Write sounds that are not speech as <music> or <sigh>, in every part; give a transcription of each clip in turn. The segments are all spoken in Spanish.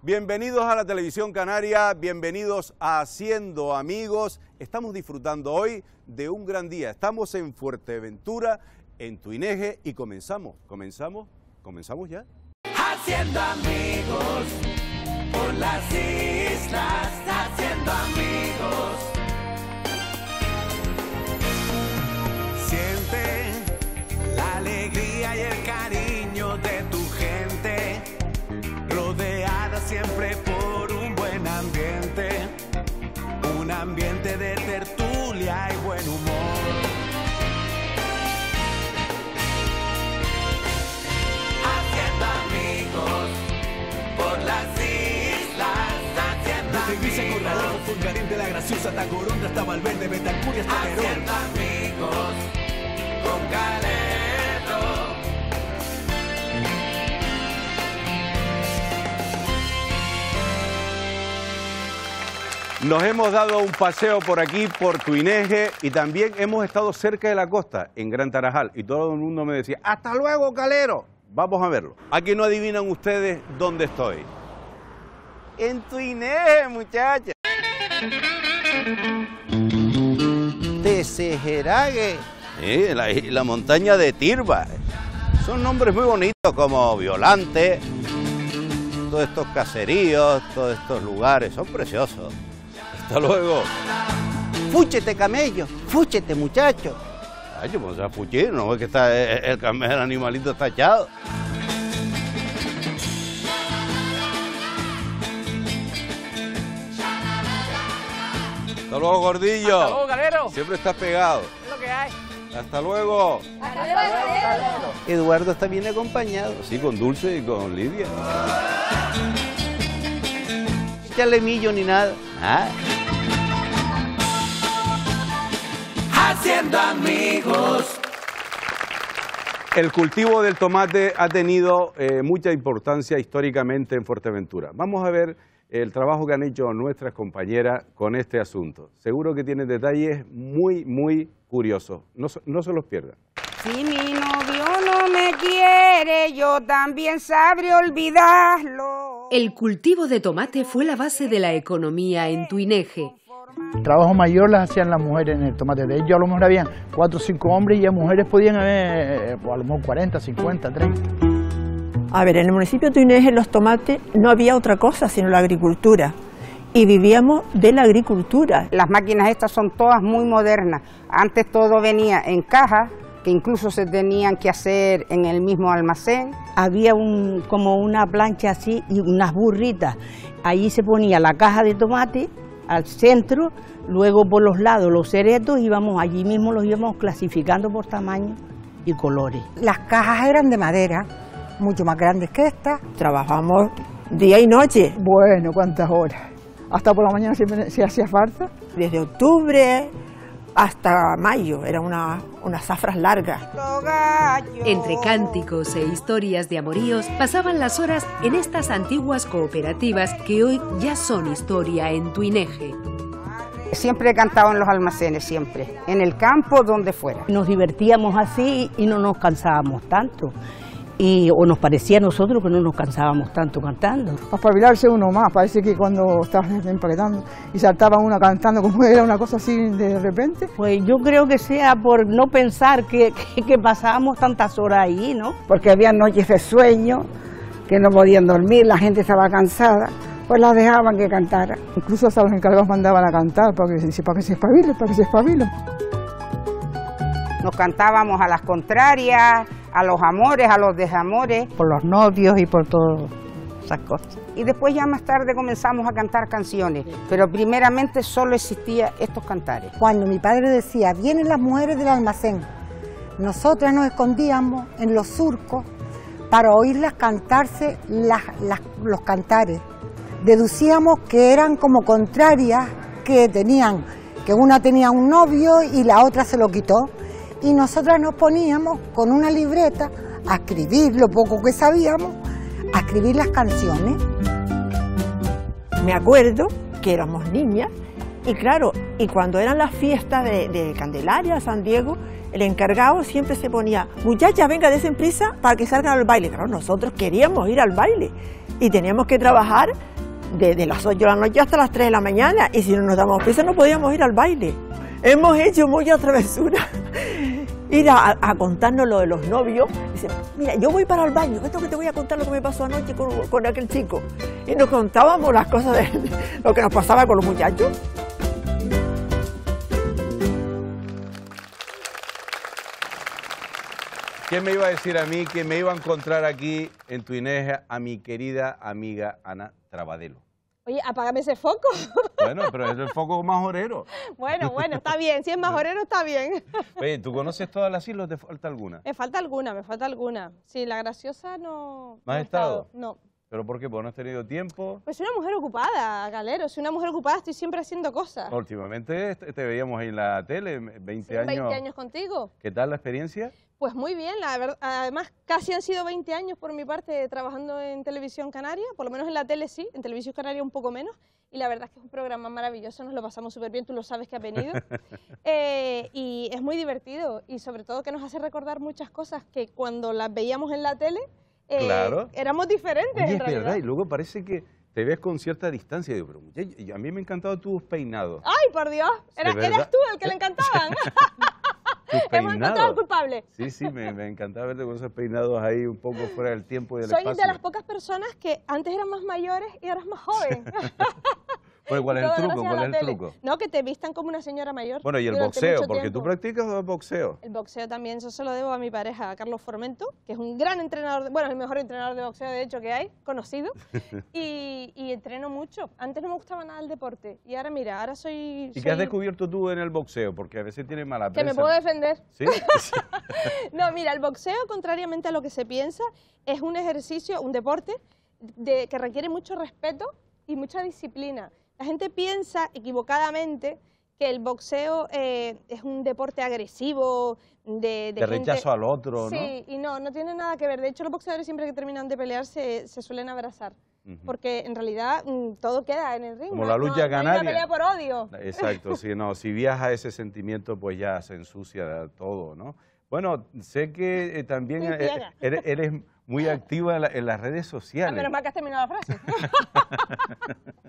Bienvenidos a la televisión canaria, bienvenidos a Haciendo Amigos. Estamos disfrutando hoy de un gran día. Estamos en Fuerteventura, en Tuineje y comenzamos, comenzamos, comenzamos ya. Haciendo amigos por las islas, haciendo amigos. Ambiente de tertulia y buen humor. haciendo amigos por las islas, haciendo Desde amigos, Corralejo, Fongarín de la Graciosa, Tacoronda hasta Valverde, Betancur y hasta Perón. haciendo amigos con Calero. Nos hemos dado un paseo por aquí, por Tuineje, y también hemos estado cerca de la costa, en Gran Tarajal, y todo el mundo me decía, hasta luego, Calero. Vamos a verlo. Aquí no adivinan ustedes dónde estoy. En Tuineje, muchachas. Tesejerague. Sí, la, la montaña de Tirba. Son nombres muy bonitos como Violante. Todos estos caseríos, todos estos lugares, son preciosos. Hasta luego. Fúchete, camello. Fúchete, muchacho. Ay, pues se fuchir, no ves que está, el, el camello, el animalito está echado. Hasta luego, gordillo. Hasta luego, Calero. Siempre estás pegado. Es lo que hay. Hasta luego. Eduardo está bien acompañado. Sí, con Dulce y con Lidia. Échale millo ni nada. Ah. Haciendo amigos. El cultivo del tomate ha tenido eh, mucha importancia históricamente en Fuerteventura. Vamos a ver el trabajo que han hecho nuestras compañeras con este asunto. Seguro que tiene detalles muy, muy curiosos. No, se- no se los pierdan. Si mi novio no me quiere, yo también sabré olvidarlo. El cultivo de tomate fue la base de la economía en Tuineje. El trabajo mayor las hacían las mujeres en el tomate. De ellos a lo mejor habían cuatro o cinco hombres y las mujeres podían haber, eh, pues, a lo mejor 40, 50, 30. A ver, en el municipio de Tuineje los tomates no había otra cosa sino la agricultura. Y vivíamos de la agricultura. Las máquinas estas son todas muy modernas. Antes todo venía en cajas, que incluso se tenían que hacer en el mismo almacén. había un, como una plancha así y unas burritas. Allí se ponía la caja de tomate al centro, luego por los lados los ceretos, íbamos allí mismo los íbamos clasificando por tamaño y colores. Las cajas eran de madera, mucho más grandes que estas. Trabajamos día y noche, Bueno, cuántas horas. Hasta por la mañana si, si hacía falta. desde octubre hasta mayo. Eran una, unas zafras largas. Entre cánticos e historias de amoríos pasaban las horas en estas antiguas cooperativas que hoy ya son historia en Tuineje. Siempre he cantado en los almacenes, siempre. En el campo, donde fuera. Nos divertíamos así y no nos cansábamos tanto. Y, o nos parecía a nosotros que no nos cansábamos tanto cantando. Para espabilarse uno más, parece que cuando estabas empaquetando y saltaba una cantando como era una cosa así de repente. Pues yo creo que sea por no pensar que, que, que pasábamos tantas horas ahí, ¿no? Porque había noches de sueño, que no podían dormir, la gente estaba cansada, pues las dejaban que cantara. Incluso hasta los encargados mandaban a cantar para que, para que se espabilen, para que se espabilen. Nos cantábamos a las contrarias, a los amores, a los desamores. Por los novios y por todas esas cosas. Y después ya más tarde comenzamos a cantar canciones. Pero primeramente solo existían estos cantares. Cuando mi padre decía, vienen las mujeres del almacén, nosotras nos escondíamos en los surcos para oírlas cantarse las- las- los cantares. Deducíamos que eran como contrarias, que tenían, que una tenía un novio y la otra se lo quitó. Y nosotras nos poníamos con una libreta a escribir lo poco que sabíamos, a escribir las canciones. Me acuerdo que éramos niñas y claro, y cuando eran las fiestas de, de Candelaria, San Diego, el encargado siempre se ponía, muchachas, venga, desen prisa para que salgan al baile. Claro, nosotros queríamos ir al baile. y teníamos que trabajar desde las 8 de la noche hasta las 3 de la mañana y si no nos damos prisa no podíamos ir al baile. Hemos hecho muchas travesuras. <laughs> Ir a, a contarnos lo de los novios. Dice, mira, yo voy para el baño, esto que te voy a contar lo que me pasó anoche con, con aquel chico. Y nos contábamos las cosas de <laughs> lo que nos pasaba con los muchachos. ¿Quién me iba a decir a mí que me iba a encontrar aquí en Tuineja a mi querida amiga Ana Trabadelo? Oye, apágame ese foco. <laughs> Bueno, pero es el foco majorero. bueno, bueno, está bien. Si es majorero, está bien. <laughs> Oye, ¿tú conoces todas las islas o te falta alguna? Me falta alguna, me falta alguna. Sí, la graciosa no. ¿No has estado? No. ¿Pero por qué? ¿Porque no has tenido tiempo? Pues soy una mujer ocupada, Galero. Soy una mujer ocupada, estoy siempre haciendo cosas. Últimamente te te veíamos ahí en la tele, 20 Sí, años. 20 años contigo. ¿Qué tal la experiencia? Pues muy bien, la verdad. Además, casi han sido 20 años por mi parte trabajando en televisión canaria, por lo menos en la tele sí, en televisión canaria un poco menos. Y la verdad es que es un programa maravilloso, nos lo pasamos súper bien, tú lo sabes que has venido. <laughs> Eh, y es muy divertido y sobre todo que nos hace recordar muchas cosas que cuando las veíamos en la tele eh, Claro. éramos diferentes Oye, en es realidad. verdad, y luego parece que te ves con cierta distancia. Digo, pero a mí me han encantado tus peinados. ¡Ay, por Dios! Era- eras tú el que le encantaban. <laughs> Hemos encontrado al culpable. Sí, sí, me, me encantaba verte con esos peinados ahí un poco fuera del tiempo y del Soy espacio. de las pocas personas que antes eran más mayores y ahora es más joven. <laughs> Bueno, ¿cuál es el truco? ¿Cuál es el tele. truco? No, que te vistan como una señora mayor. Bueno, y el boxeo, porque tiempo. tú practicas boxeo. El boxeo también, eso se lo debo a mi pareja, a Carlos Formento, que es un gran entrenador, de- bueno, el mejor entrenador de boxeo de hecho que hay, conocido, <laughs> y, y entreno mucho. Antes no me gustaba nada el deporte, y ahora mira, ahora soy... ¿Y qué has descubierto tú en el boxeo? Porque a veces tiene mala Que prensa. me puedo defender. <laughs> ¿Sí? No, mira, el boxeo, contrariamente a lo que se piensa, es un ejercicio, un deporte de, que requiere mucho respeto y mucha disciplina. La gente piensa equivocadamente que el boxeo eh, es un deporte agresivo, de, De gente- rechazo al otro, ¿no? Sí, y no, no tiene nada que ver. De hecho, los boxeadores siempre que terminan de pelear se, se suelen abrazar. Porque en realidad mm, todo queda en el ring. Como no- la no- lucha no canaria. pelea por odio. Exacto, sí, no, si viaja ese sentimiento, pues ya se ensucia todo, ¿no? Bueno, sé que eh, también eh, eres, eres muy activa en, la- en las redes Ah, sociales. menos mal que has terminado la frase. <laughs>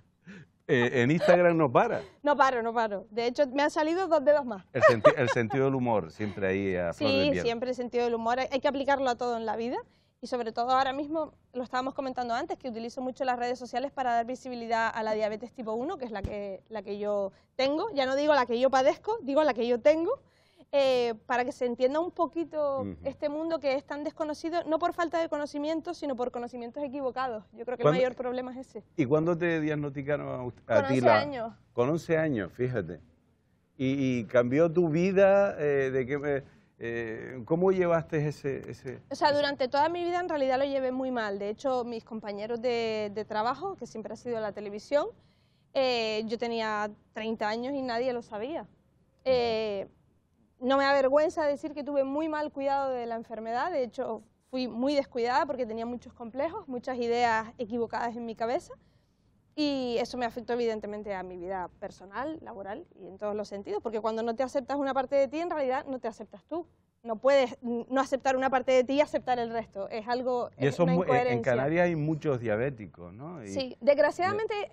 Eh, en Instagram no para. No paro, no paro. De hecho, me han salido dos dedos más. El, senti- el sentido del humor, siempre ahí a flor de Sí, piel. siempre el sentido del humor. Hay hay que aplicarlo a todo en la vida. Y sobre todo ahora mismo, lo estábamos comentando antes, que utilizo mucho las redes sociales para dar visibilidad a la diabetes tipo 1, que es la que, la que yo tengo. Ya no digo la que yo padezco, digo la que yo tengo. Eh, para que se entienda un poquito este mundo que es tan desconocido, no por falta de conocimiento, sino por conocimientos equivocados. Yo creo que el ¿Cuándo- mayor problema es ese. ¿Y cuándo te diagnosticaron a, a Con ti 11 la- años. Con 11 años, fíjate. ¿Y, y cambió tu vida? eh, de que, me- eh, ¿Cómo llevaste ese...? ese O sea, durante toda mi vida en realidad lo llevé muy mal. De hecho, mis compañeros de, de trabajo, que siempre ha sido la televisión, eh, yo tenía 30 años y nadie lo sabía. Eh, no me avergüenza decir que tuve muy mal cuidado de la enfermedad. De hecho, fui muy descuidada porque tenía muchos complejos, muchas ideas equivocadas en mi cabeza. Y eso me afectó evidentemente a mi vida personal, laboral y en todos los sentidos, porque cuando no te aceptas una parte de ti, en realidad no te aceptas tú. No puedes no aceptar una parte de ti y aceptar el resto. Es algo, y es eso una es muy- en- en. Canarias hay muchos diabéticos, ¿no? Y- Sí, desgraciadamente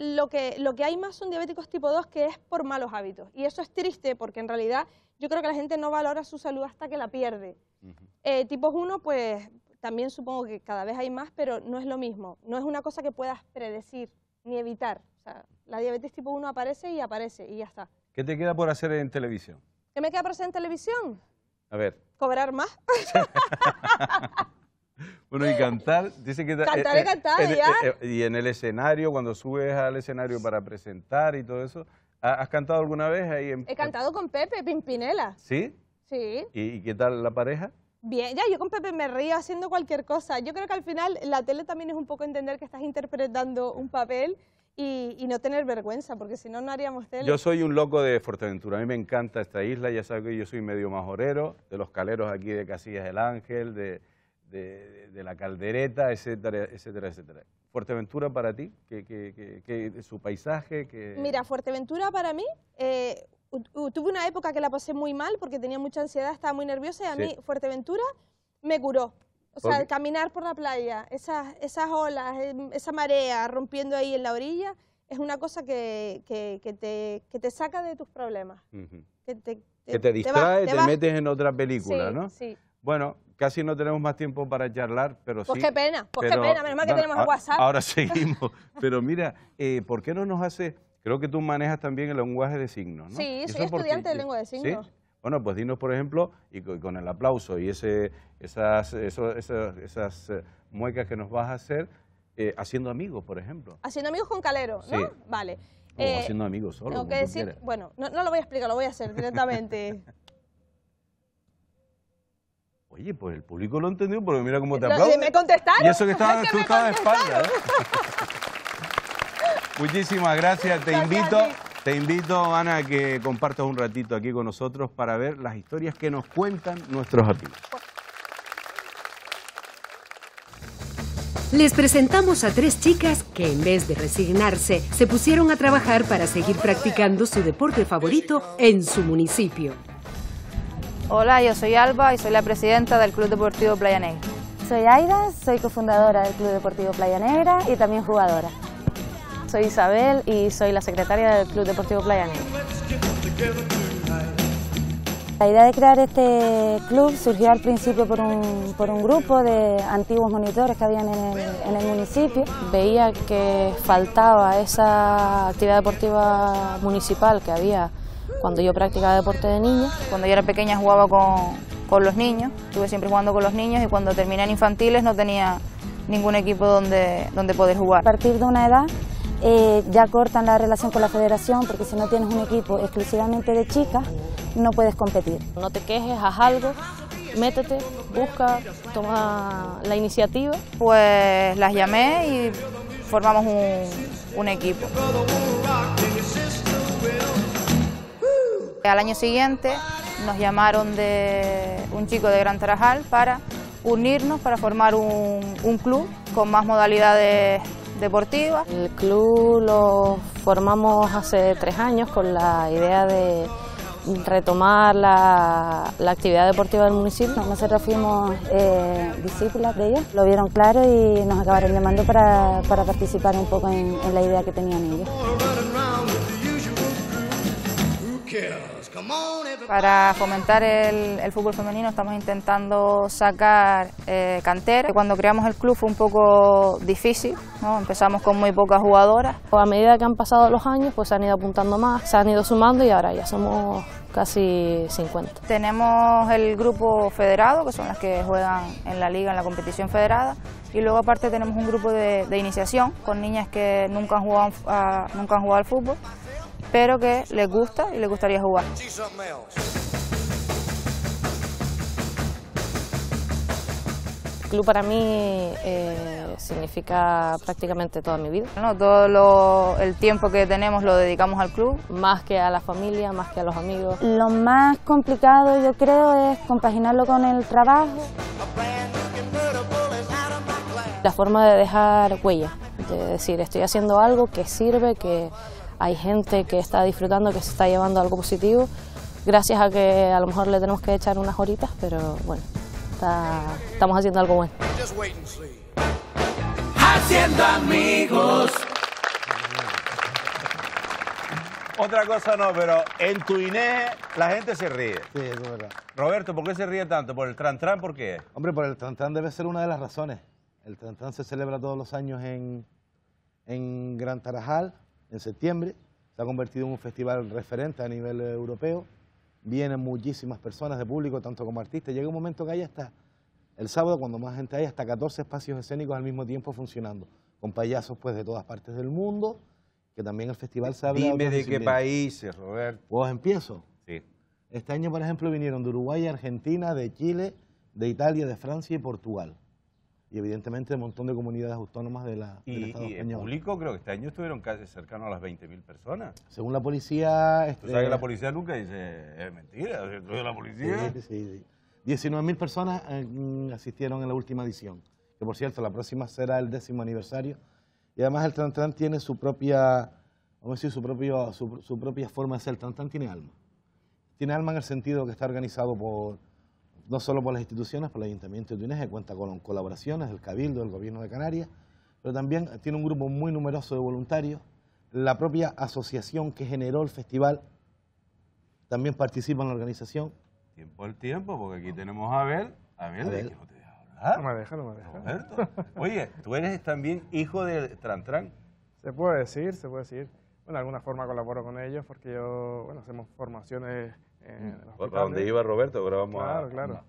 lo que, lo que hay más son diabéticos tipo 2 que es por malos hábitos. Y eso es triste porque en realidad yo creo que la gente no valora su salud hasta que la pierde. Ujú. Eh, tipos 1, pues también supongo que cada vez hay más, pero no es lo mismo. No es una cosa que puedas predecir ni evitar. O sea, la diabetes tipo 1 aparece y aparece y ya está. ¿Qué te queda por hacer en televisión? ¿Qué me queda por hacer en televisión? A ver. ¿Cobrar más? <laughs> Bueno, y cantar, dice que... Cantar he cantado, en- ya. eh, y en el escenario, cuando subes al escenario para presentar y todo eso, ¿ha- ¿has cantado alguna vez ahí en... He cantado con Pepe Pimpinela. ¿Sí? Sí. ¿Y, y qué tal la pareja? Bien, ya, yo con Pepe me río haciendo cualquier cosa. Yo creo que al final la tele también es un poco entender que estás interpretando un papel y, y no tener vergüenza, porque si no, no haríamos tele. Yo soy un loco de Fuerteventura. A mí me encanta esta isla. Ya sabes que yo soy medio majorero, de los caleros aquí de Casillas del Ángel, de, de- de la Caldereta, etcétera, etcétera, etcétera. Fuerteventura para ti, que, que, que- su paisaje, que... Mira, Fuerteventura para mí, eh, tuve una época que la pasé muy mal porque tenía mucha ansiedad, estaba muy nerviosa y a Sí. mí Fuerteventura me curó. O sea, Porque- caminar por la playa, esas, esas olas, em, esa marea rompiendo ahí en la orilla, es una cosa que, que- que te, que te saca de tus problemas. Que te, Que te va- distrae, te, metes en otra película, Sí, ¿no? sí. Bueno, casi no tenemos más tiempo para charlar, pero Pues sí. qué pena, pues qué pena, menos mal que tenemos a- WhatsApp. Ahora <laughs> seguimos. Pero mira, eh, ¿por qué no nos hace...? Creo que tú manejas también el lenguaje de signos, ¿no? Sí, ¿Eso soy estudiante de lengua de ¿Sí? signos. Bueno, pues dinos, por ejemplo, y co- con, el aplauso y ese, esas, eso- esas, esas, eh, muecas que nos vas a hacer, eh, haciendo amigos, por ejemplo. Haciendo amigos con Calero, ¿no? Sí. Vale. O Eh, haciendo amigos solo. Tengo que decir, bueno, no, no lo voy a explicar, lo voy a hacer directamente. <laughs> Oye, pues el público lo entendió, porque mira cómo te aplaude. me contestaron, Y eso que estabas, es de espalda. ¿eh? <laughs> Muchísimas gracias. Te Gracias invito, te invito, Ana, a que compartas un ratito aquí con nosotros para ver las historias que nos cuentan nuestros amigos. Les presentamos a tres chicas que en vez de resignarse, se pusieron a trabajar para seguir practicando su deporte favorito en su municipio. Hola, yo soy Alba y soy la presidenta del Club Deportivo Playa Negra. Soy Aida, soy cofundadora del Club Deportivo Playa Negra y también jugadora. Soy Isabel y soy la secretaria del Club Deportivo Playa Negra. La idea de crear este club surgió al principio por un, por un grupo de antiguos monitores que habían en el, en el municipio. Veía que faltaba esa actividad deportiva municipal que había cuando yo practicaba deporte de niña. Cuando yo era pequeña jugaba con, con los niños, estuve siempre jugando con los niños y cuando terminé en infantiles no tenía ningún equipo donde, donde poder A jugar. partir de una edad eh, ya cortan la relación con la federación porque si no tienes un equipo exclusivamente de chicas no puedes competir. No te quejes, haz algo, métete, busca, toma la iniciativa. Pues las llamé y formamos un, un equipo. Al año siguiente nos llamaron de un chico de Gran Tarajal para unirnos para formar un, un club con más modalidades deportivas. El club lo formamos hace tres años con la idea de retomar la, la actividad deportiva del municipio. Nosotros fuimos eh, discípulas de ellos, lo vieron claro y nos acabaron llamando para, para participar un poco en, en la idea que tenían ellos. Para fomentar el, el fútbol femenino estamos intentando sacar eh, cantera. Cuando creamos el club fue un poco difícil, ¿no? empezamos con muy pocas jugadoras. A medida que han pasado los años pues se han ido apuntando más, se han ido sumando y ahora ya somos casi 50. Tenemos el grupo federado, que son las que juegan en la liga, en la competición federada, y luego aparte tenemos un grupo de, de iniciación con niñas que nunca han jugado, a- nunca han jugado al fútbol, pero que les gusta y les gustaría jugar. El club para mí eh, significa prácticamente toda mi vida. ¿no? Todo lo- el tiempo que tenemos lo dedicamos al club, más que a la familia, más que a los amigos. Lo más complicado yo creo es compaginarlo con el trabajo. La forma de dejar huella, de decir estoy haciendo algo que sirve, que hay gente que está disfrutando, que se está llevando algo positivo, gracias a que a lo mejor le tenemos que echar unas horitas, pero bueno, está- estamos haciendo algo bueno. Haciendo amigos. Otra cosa no, pero en tu la gente se ríe. Sí, eso es verdad. Roberto, ¿por qué se ríe tanto? ¿Por el tran-tran? ¿Por qué? Hombre, por el Trantán debe ser una de las razones. El Trantán se celebra todos los años en, en Gran Tarajal, en septiembre. Se ha convertido en un festival referente a nivel europeo. Vienen muchísimas personas de público, tanto como artistas. Llega un momento que hay hasta, el sábado, cuando más gente hay, hasta 14 espacios escénicos al mismo tiempo funcionando, con payasos pues de todas partes del mundo, que también el festival se abre Dime de qué países, Roberto. Pues empiezo. Sí. Este año, por ejemplo, vinieron de Uruguay, Argentina, de Chile, de Italia, de Francia y Portugal. Y evidentemente un montón de comunidades autónomas de la, del Y, Estado y el español. público creo que este año estuvieron casi cercanos a las 20.000 personas. Según la policía... Tú este, sabes que la policía nunca dice, es mentira, ¿tú de la policía? Sí, sí, sí. 19.000 personas eh, asistieron en la última edición. Que por cierto, la próxima será el décimo aniversario. Y además el Trantran tiene su propia, vamos a decir, su, propio, su, su propia forma de ser. El Trantran tiene alma. Tiene alma en el sentido que está organizado por no solo por las instituciones, por el Ayuntamiento de Túnez, que cuenta con colaboraciones del Cabildo, del Gobierno de Canarias, pero también tiene un grupo muy numeroso de voluntarios. La propia asociación que generó el festival también participa en la organización. Tiempo al tiempo, porque aquí tenemos a Abel. Abel, Abel. ¿de qué no te deja hablar? No me deja, no me deja. Roberto. Oye, tú eres también hijo de Tran Tran. Se puede decir, se puede decir. Bueno, de alguna forma colaboro con ellos porque yo, bueno, hacemos formaciones ¿Para hospitales. dónde iba Roberto? Ahora vamos a- Claro, claro.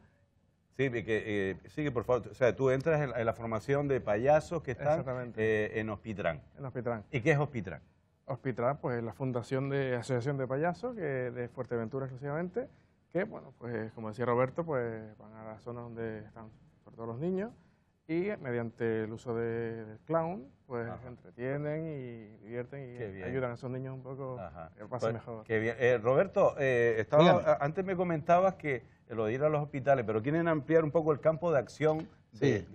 Sí, que, eh, sigue por favor. O sea, tú entras en, la- en la formación de payasos que están eh, en Hospitrán. En Hospitrán. ¿Y qué es Hospitrán? Hospital, pues la fundación de Asociación de Payasos, que de Fuerteventura exclusivamente, que, bueno, pues como decía Roberto, pues van a las zonas donde están sobre todo los niños y mediante el uso de, del clown, pues entretienen y divierten y ayudan a esos niños un poco a que pasen Pues, mejor. qué bien. Eh, Roberto, eh, estaba- antes me comentabas que lo de ir a los hospitales, pero quieren ampliar un poco el campo de acción. de- Sí.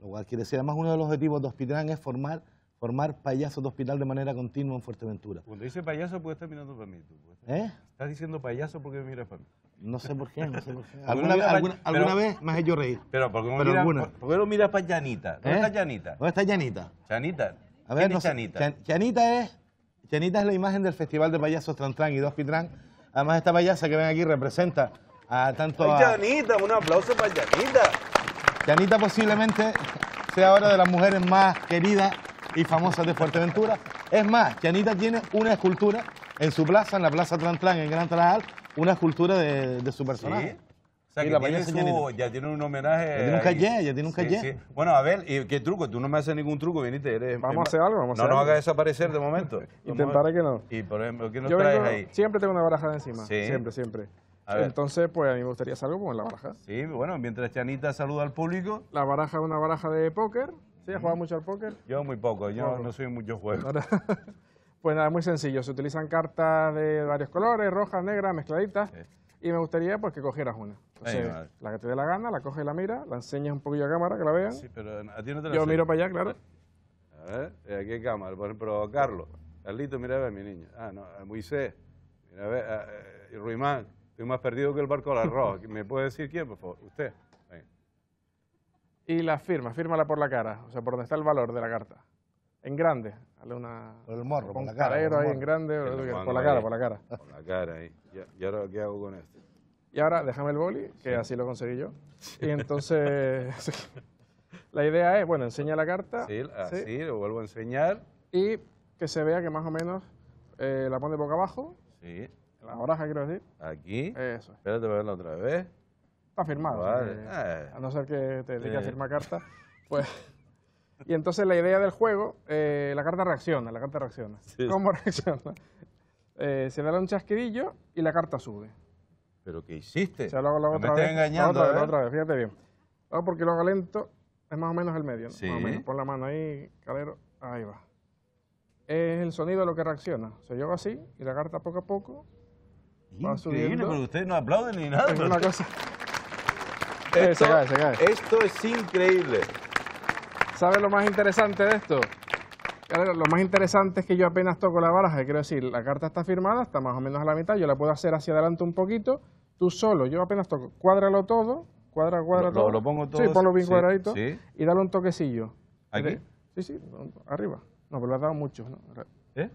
Lo cual quiere decir, además, uno de los objetivos de Hospital es formar, formar payasos de hospital de manera continua en Fuerteventura. Cuando dice payaso, puedes estar mirando para mí. Tú, ¿Eh? Estás diciendo payaso porque me miras para mí. No sé por qué, no sé por qué. <laughs> ¿Alguna, vez, mira alguna, pero- alguna vez me has hecho reír? Pero porque Pero alguna. ¿por qué no miras para Llanita? ¿Dónde ¿Eh? está Llanita? ¿Dónde está Llanita? Chanita. A ver, ¿Quién no es? Chan- Chanita es, es la imagen del Festival de Payasos Trantrán y de Hospitrán. Además, esta payasa que ven aquí representa a tanto Ay, a... Chanita, un aplauso para Chanita. Chanita posiblemente sea ahora de las mujeres más queridas y famosas de Fuerteventura. Es más, Chanita tiene una escultura en su plaza, en la Plaza Trantrán, en Gran Tarajal, una escultura de, de su personaje. O sea, que la tiene su- ya tiene un homenaje. Ya tiene un ahí. calle, ya tiene un Sí, calle. sí. Bueno, a ver, ¿y qué truco? Tú no me haces ningún truco, viniste. Eres, Vamos a hacer algo, vamos a no hacer nos algo. hagas desaparecer de momento. <laughs> Intentaré que no. Y por ejemplo, ¿qué nos Yo traes vengo- ahí? siempre tengo una baraja de encima, Sí. siempre, siempre. A ver. Entonces, pues a mí me gustaría hacer algo con la baraja. Sí, bueno, mientras Chanita saluda al público, La baraja es una baraja de póker. ¿Sí? ¿Has jugado mucho al póker? yo muy poco, yo Poco. no soy mucho juego. <laughs> Pues nada, muy sencillo. Se utilizan cartas de varios colores, rojas, negras, mezcladitas. Y me gustaría pues que cogieras una. Entonces, Venga. la que te dé la gana, la coges y la mira, la enseñas un poquillo a cámara, que la vean. Sí, pero a ti no te la Yo sé. miro para allá, claro. A ver, eh, aquí hay cámara, por ejemplo, Carlos. Carlito, mira a ver, mi niño. Ah, no, a Moisés. Mira a ver, a- eh, Ruimán. Estoy más perdido que el barco del arroz. <laughs> ¿Me puede decir quién, por favor? Usted. Venga. Y la firma, fírmala por la cara, o sea, por donde está el valor de la carta. En grande. Dale una... Por el morro, por la cara, ahí en grande, por la cara, ahí. por la cara. Por la cara ahí. ¿Y, y ahora qué hago con esto? Y ahora déjame el boli, que así lo conseguí yo. Y entonces, <laughs> la idea es, bueno, enseña la carta. Sí, así, sí, lo vuelvo a enseñar. y que se vea que más o menos eh, la pone boca abajo, Sí, la baraja quiero decir. aquí. Eso. Espérate para verla otra vez. Está firmado. o sea Vale. Eh. a no ser que te dediques a Sí. firmar cartas. <laughs> Pues, y entonces la idea del juego, eh, la carta reacciona, la carta reacciona. Sí. ¿Cómo <laughs> reacciona? Eh, se da un chasquidillo y la carta sube. ¿Pero qué hiciste? O sea, lo hago la No me otra estés vez. engañando, otra, vez, ¿eh? otra vez, fíjate bien. Porque lo hago lento, es más o menos el medio, ¿no? Sí. Más o menos. Pon la mano ahí, calero, ahí va. Es el sonido lo que reacciona. O sea, yo hago así y la carta poco a poco va Increíble, subiendo. pero ustedes no aplauden ni nada. Es una cosa... Eh, Esto, se cae, se cae. esto es increíble. ¿Sabes lo más interesante de esto? Lo más interesante es que yo apenas toco la baraja, quiero decir, la carta está firmada, está más o menos a la mitad, yo la puedo hacer hacia adelante un poquito, tú solo, yo apenas toco, cuádralo todo, cuadra, cuadra Lo- lo- todo. lo pongo todo, Sí, ponlo bien sí, cuadradito sí. y dale un toquecillo. ¿Aquí? Sí, sí, arriba. No, pero le has dado mucho. ¿no? ¿Eh?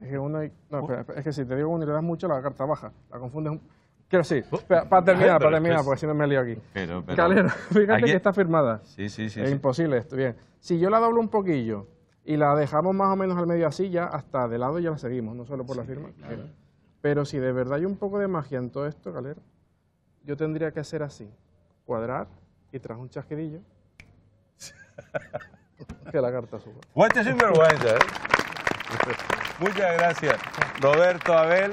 Es que uno... y- No, espera, es que si te digo uno y le das mucho, la carta baja, la confundes un... Quiero decir, espera, para terminar, para terminar, es- porque si no me lío aquí. Pero, pero- Calero, <laughs> fíjate Aquí- que está firmada. Sí, sí, sí. es sí. imposible esto, bien. Si yo la doblo un poquillo y la dejamos más o menos al medio así, ya hasta de lado ya la seguimos, no solo por la firma. Pero si de verdad hay un poco de magia en todo esto, Calero, yo tendría que hacer así, cuadrar y tras un chasquidillo, <laughs> que la carta suba. Fuerte sinvergüenza, ¿eh? <laughs> Muchas gracias, Roberto Abel,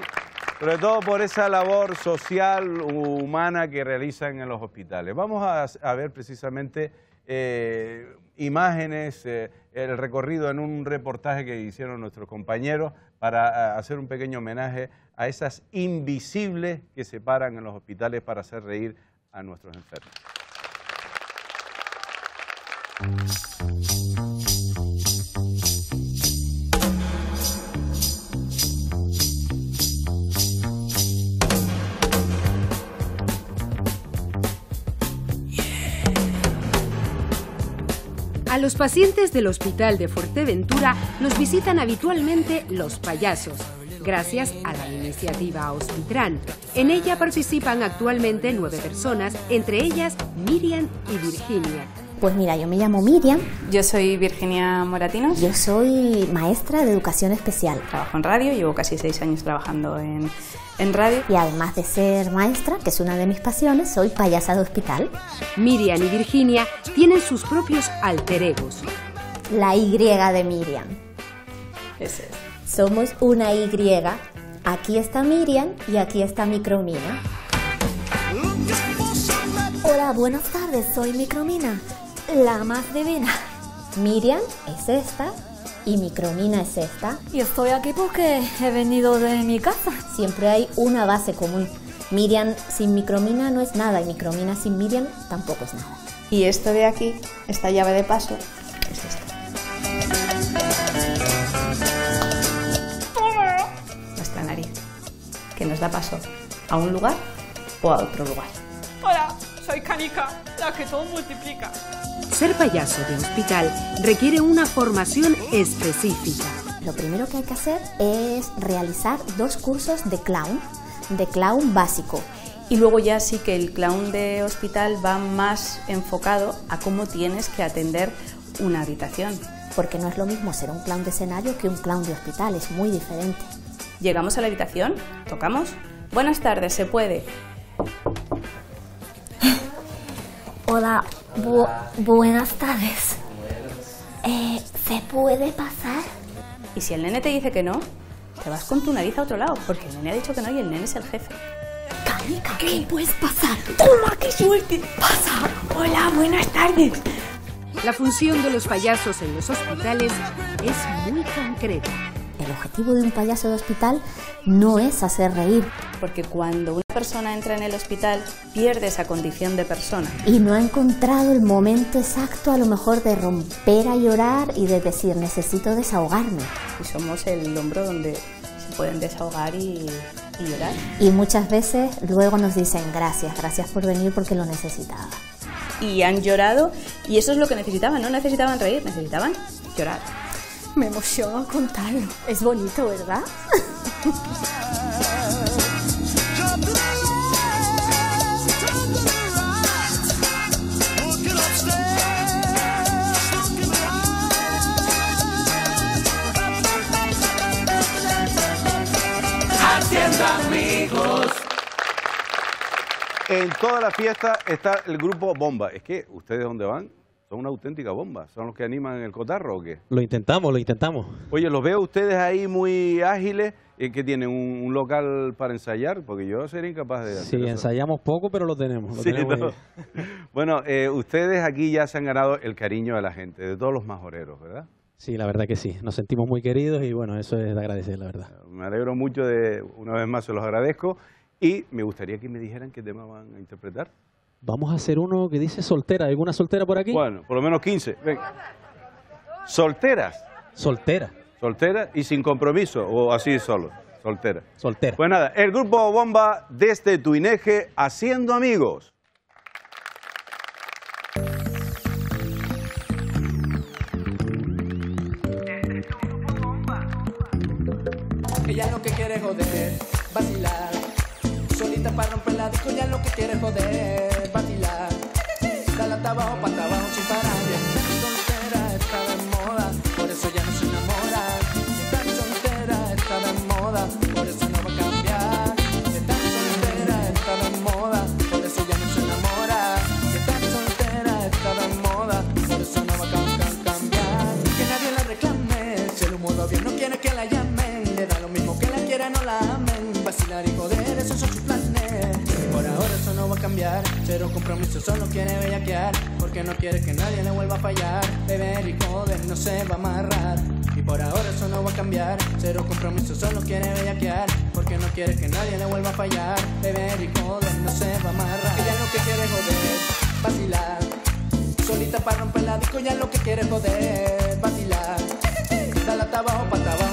sobre todo por esa labor social, humana que realizan en los hospitales. Vamos a, ver precisamente eh, imágenes, eh, el recorrido en un reportaje que hicieron nuestros compañeros para eh, hacer un pequeño homenaje a esas invisibles que se paran en los hospitales para hacer reír a nuestros enfermos. Los pacientes del Hospital de Fuerteventura los visitan habitualmente los payasos, gracias a la iniciativa Hospitran. En ella participan actualmente nueve personas, entre ellas Miriam y Virginia. Pues mira, yo me llamo Miriam. Yo soy Virginia Moratinos. Yo soy maestra de educación especial. Trabajo en radio, llevo casi seis años trabajando en, en radio. Y además de ser maestra, que es una de mis pasiones, soy payasa de hospital. Miriam y Virginia tienen sus propios alter egos. La Y de Miriam. Ese es. Somos una Y. Aquí está Miriam y aquí está Micromina. Hola, buenas tardes, soy Micromina, la más divina. Miriam es esta y Micromina es esta. Y estoy aquí porque he venido de mi casa. Siempre hay una base común. Miriam sin Micromina no es nada y Micromina sin Miriam tampoco es nada. Y esto de aquí, esta llave de paso, es esta. Nuestra nariz, que nos da paso a un lugar o a otro lugar. Hola, soy Canica, la que todo multiplica. Ser payaso de hospital requiere una formación específica. Lo primero que hay que hacer es realizar dos cursos de clown, de clown básico. Y luego ya sí que el clown de hospital va más enfocado a cómo tienes que atender una habitación. Porque no es lo mismo ser un clown de escenario que un clown de hospital, es muy diferente. Llegamos a la habitación, tocamos. Buenas tardes, ¿se puede? Hola, bu- buenas tardes. Eh, ¿Se puede pasar? Y si el nene te dice que no, te vas con tu nariz a otro lado, porque el nene ha dicho que no y el nene es el jefe. Canica, ¿qué puedes pasar? ¡Toma, qué suerte! ¡Pasa! Hola, buenas tardes. La función de los payasos en los hospitales es muy concreta. El objetivo de un payaso de hospital no es hacer reír. Porque cuando una persona entra en el hospital, pierde esa condición de persona. Y no ha encontrado el momento exacto a lo mejor de romper a llorar y de decir necesito desahogarme. Y somos el hombro donde se pueden desahogar y, y llorar. Y muchas veces luego nos dicen gracias, gracias por venir porque lo necesitaba. Y han llorado y eso es lo que necesitaban, no necesitaban reír, necesitaban llorar. Me emociono contarlo. Es bonito, ¿verdad? Haciendo amigos. En toda la fiesta está el grupo Bomba. Es que, ¿ustedes dónde van? Son una auténtica bomba. ¿Son los que animan el cotarro o qué? Lo intentamos, lo intentamos. Oye, los veo ustedes ahí muy ágiles. ¿Y que tienen? ¿Un, un local para ensayar? Porque yo sería incapaz de hacer Sí, eso. ensayamos poco, pero lo tenemos. lo Sí, tenemos ¿no? ahí. <laughs> Bueno, eh, ustedes aquí ya se han ganado el cariño de la gente, de todos los majoreros, ¿verdad? Sí, la verdad que sí. Nos sentimos muy queridos y bueno, eso es de agradecer, la verdad. Me alegro mucho de, una vez más se los agradezco. Y me gustaría que me dijeran qué tema van a interpretar. Vamos a hacer uno que dice soltera. ¿Hay ¿Alguna soltera por aquí? Bueno, por lo menos 15. Venga. ¿Solteras? Soltera. ¿Solteras y sin compromiso o así solo? Soltera. Soltera. Pues nada, el grupo Bomba desde Tuineje haciendo amigos. Ella lo que quiere joder, vacilar. Solita para romper la disco, ya lo que quiere joder, Cero compromiso, solo quiere bellaquear. Porque no quiere que nadie le vuelva a fallar. Beber y joder no se va a amarrar. Y por ahora eso no va a cambiar. Cero compromiso, solo quiere bellaquear. Porque no quiere que nadie le vuelva a fallar. Beber y joder no se va a amarrar. Ella lo que quiere joder, vacilar. Solita para romper la disco, ya lo que quiere joder, vacilar. Dale hasta abajo, para abajo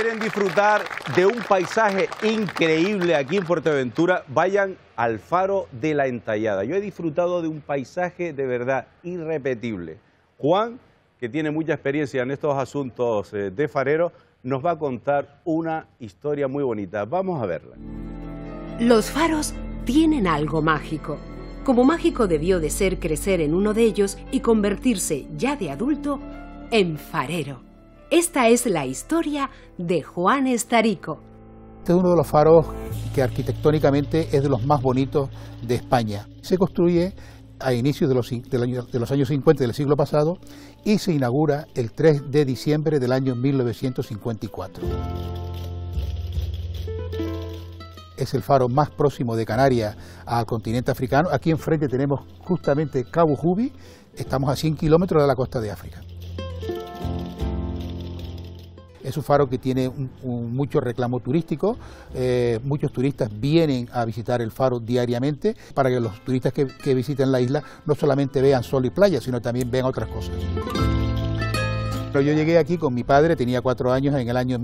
quieren disfrutar de un paisaje increíble aquí en Fuerteventura, vayan al faro de la Entallada. Yo he disfrutado de un paisaje de verdad irrepetible. Juan, que tiene mucha experiencia en estos asuntos eh, de farero, nos va a contar una historia muy bonita. Vamos a verla. Los faros tienen algo mágico. Como mágico debió de ser crecer en uno de ellos y convertirse, ya de adulto, en farero. Esta es la historia de Juan Estarico. Este es uno de los faros que arquitectónicamente es de los más bonitos de España. Se construye a inicios de los, años 50 del siglo pasado y se inaugura el 3 de diciembre del año 1954. Es el faro más próximo de Canarias al continente africano. Aquí enfrente tenemos justamente Cabo Jubi, estamos a 100 kilómetros de la costa de África. Es un faro que tiene un- un mucho reclamo turístico. eh, muchos turistas vienen a visitar el faro diariamente para que los turistas que, visiten la isla no solamente vean sol y playa, sino también vean otras cosas. Pero yo llegué aquí con mi padre, tenía cuatro años en el año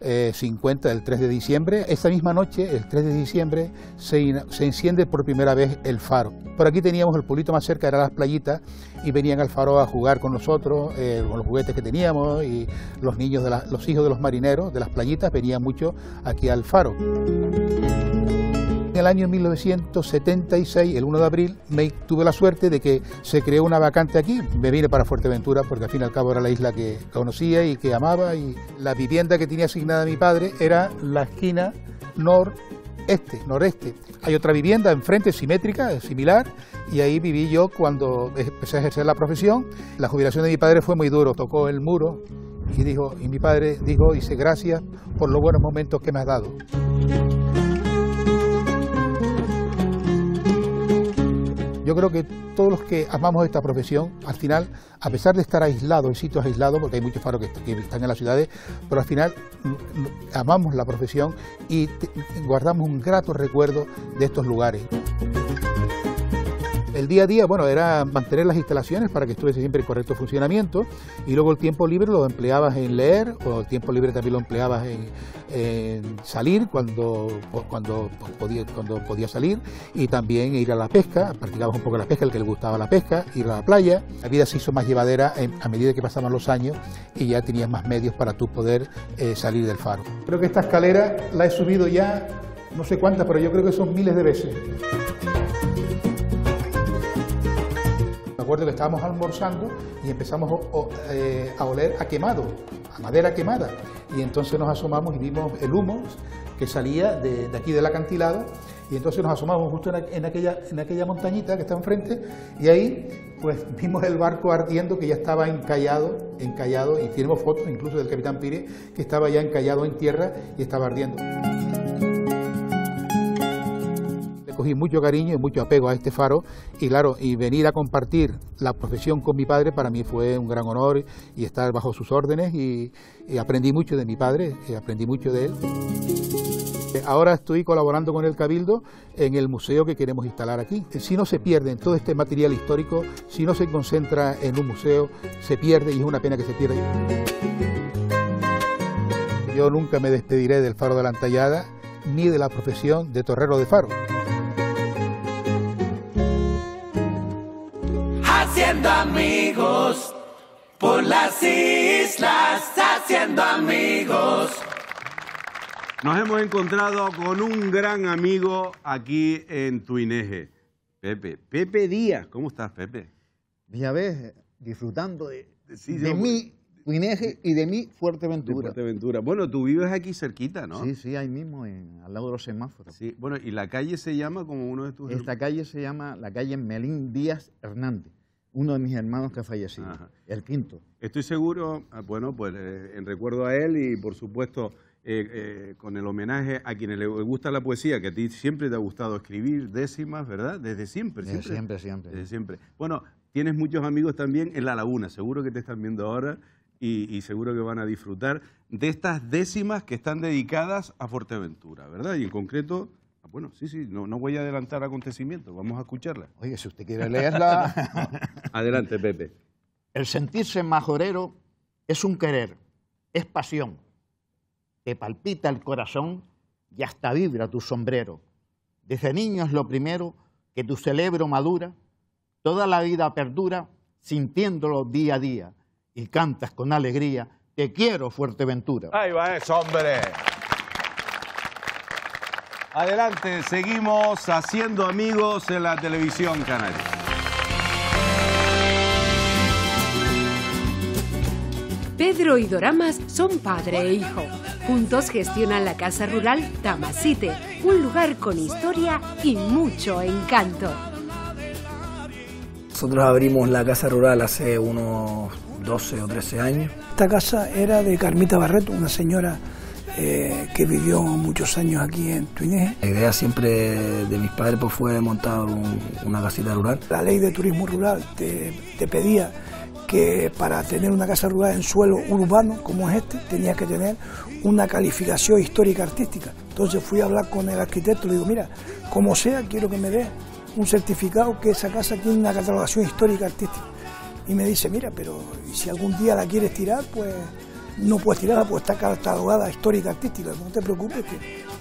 1950, el 3 de diciembre. Esa misma noche, el 3 de diciembre, se, se enciende por primera vez el faro. Por aquí teníamos el pueblito más cerca, eran las playitas, y venían al faro a jugar con nosotros, eh, con los juguetes que teníamos, y los niños, de la- los hijos de los marineros de las playitas venían mucho aquí al faro. El año 1976, el 1 de abril, me tuve la suerte de que se creó una vacante aquí. Me vine para Fuerteventura porque al fin y al cabo era la isla que conocía y que amaba. Y la vivienda que tenía asignada mi padre era la esquina noreste, noreste. Hay otra vivienda enfrente simétrica, similar, y ahí viví yo cuando empecé a ejercer la profesión. La jubilación de mi padre fue muy duro, tocó el muro y dijo, y mi padre dijo, dice, gracias por los buenos momentos que me has dado. Yo creo que todos los que amamos esta profesión, al final, a pesar de estar aislados, en sitios aislados, porque hay muchos faros que, están en las ciudades, pero al final mm, mm, amamos la profesión y guardamos un grato recuerdo de estos lugares. El día a día, bueno, era mantener las instalaciones para que estuviese siempre en correcto funcionamiento y luego el tiempo libre lo empleabas en leer o el tiempo libre también lo empleabas en, salir cuando, cuando, podía, cuando podía salir y también ir a la pesca, practicabas un poco la pesca, el que le gustaba la pesca, ir a la playa. La vida se hizo más llevadera a medida que pasaban los años y ya tenías más medios para tú poder eh, salir del faro. Creo que esta escalera la he subido ya, no sé cuántas, pero yo creo que son miles de veces. Que estábamos almorzando y empezamos eh, a oler a quemado, a madera quemada. Y entonces nos asomamos y vimos el humo que salía de, aquí del acantilado. Y entonces nos asomamos justo en, aquella, en aquella montañita que está enfrente y ahí pues <laughs> vimos el barco ardiendo que ya estaba encallado, encallado, y tenemos fotos incluso del capitán Pire, que estaba ya encallado en tierra y estaba ardiendo. Cogí mucho cariño y mucho apego a este faro, y claro, y venir a compartir la profesión con mi padre para mí fue un gran honor y estar bajo sus órdenes, y, aprendí mucho de mi padre, y aprendí mucho de él. Ahora estoy colaborando con el Cabildo en el museo que queremos instalar aquí. Si no se pierde todo este material histórico, si no se concentra en un museo, se pierde y es una pena que se pierda. Yo nunca me despediré del Faro de la Antallada ni de la profesión de torrero de faro. Haciendo amigos por las islas, haciendo amigos. Nos hemos encontrado con un gran amigo aquí en Tuineje, Pepe. Pepe Díaz, ¿cómo estás, Pepe? Ya ves, disfrutando de, Sí, de yo- mi Tuineje y de mi Fuerteventura. De Fuerteventura. Bueno, tú vives aquí cerquita, ¿no? Sí, sí, ahí mismo, en- al lado de los semáforos. Sí, bueno, y la calle se llama como uno de tus Esta calle se llama la calle Melín Díaz Hernández, uno de mis hermanos que ha fallecido, el quinto. Estoy seguro, ah, bueno, pues eh, en recuerdo a él y por supuesto eh, eh, con el homenaje a quienes les gusta la poesía, que a ti siempre te ha gustado escribir décimas, ¿verdad? Desde siempre, Desde siempre. siempre, siempre. Desde siempre. Bueno, tienes muchos amigos también en La Laguna, seguro que te están viendo ahora y, y seguro que van a disfrutar de estas décimas que están dedicadas a Fuerteventura, ¿verdad? Y en concreto, bueno, sí, sí, no, no voy a adelantar acontecimientos, vamos a escucharlas. Oye, si usted quiere leerla... <laughs> Adelante, Pepe. El sentirse majorero es un querer, es pasión. Te palpita el corazón y hasta vibra tu sombrero. Desde niño es lo primero que tu cerebro madura, toda la vida perdura sintiéndolo día a día y cantas con alegría, te quiero Fuerteventura. Ahí va eso, hombre. Adelante, seguimos haciendo amigos en la televisión canaria. Pedro y Doramas son padre e hijo. Juntos gestionan la casa rural Tamasite, un lugar con historia y mucho encanto. Nosotros abrimos la casa rural hace unos 12 o 13 años. Esta casa era de Carmita Barreto, una señora eh, que vivió muchos años aquí en Tuineje. La idea siempre de mis padres pues, fue montar un- una casita rural. La ley de turismo rural te, te pedía que para tener una casa rural en suelo urbano como es este, tenías que tener una calificación histórica artística. Entonces fui a hablar con el arquitecto y le digo, mira, como sea, quiero que me dé un certificado que esa casa tiene una catalogación histórica artística. Y me dice, mira, pero ¿y si algún día la quieres tirar, pues no puedes tirarla, pues está catalogada histórica artística. No te preocupes, que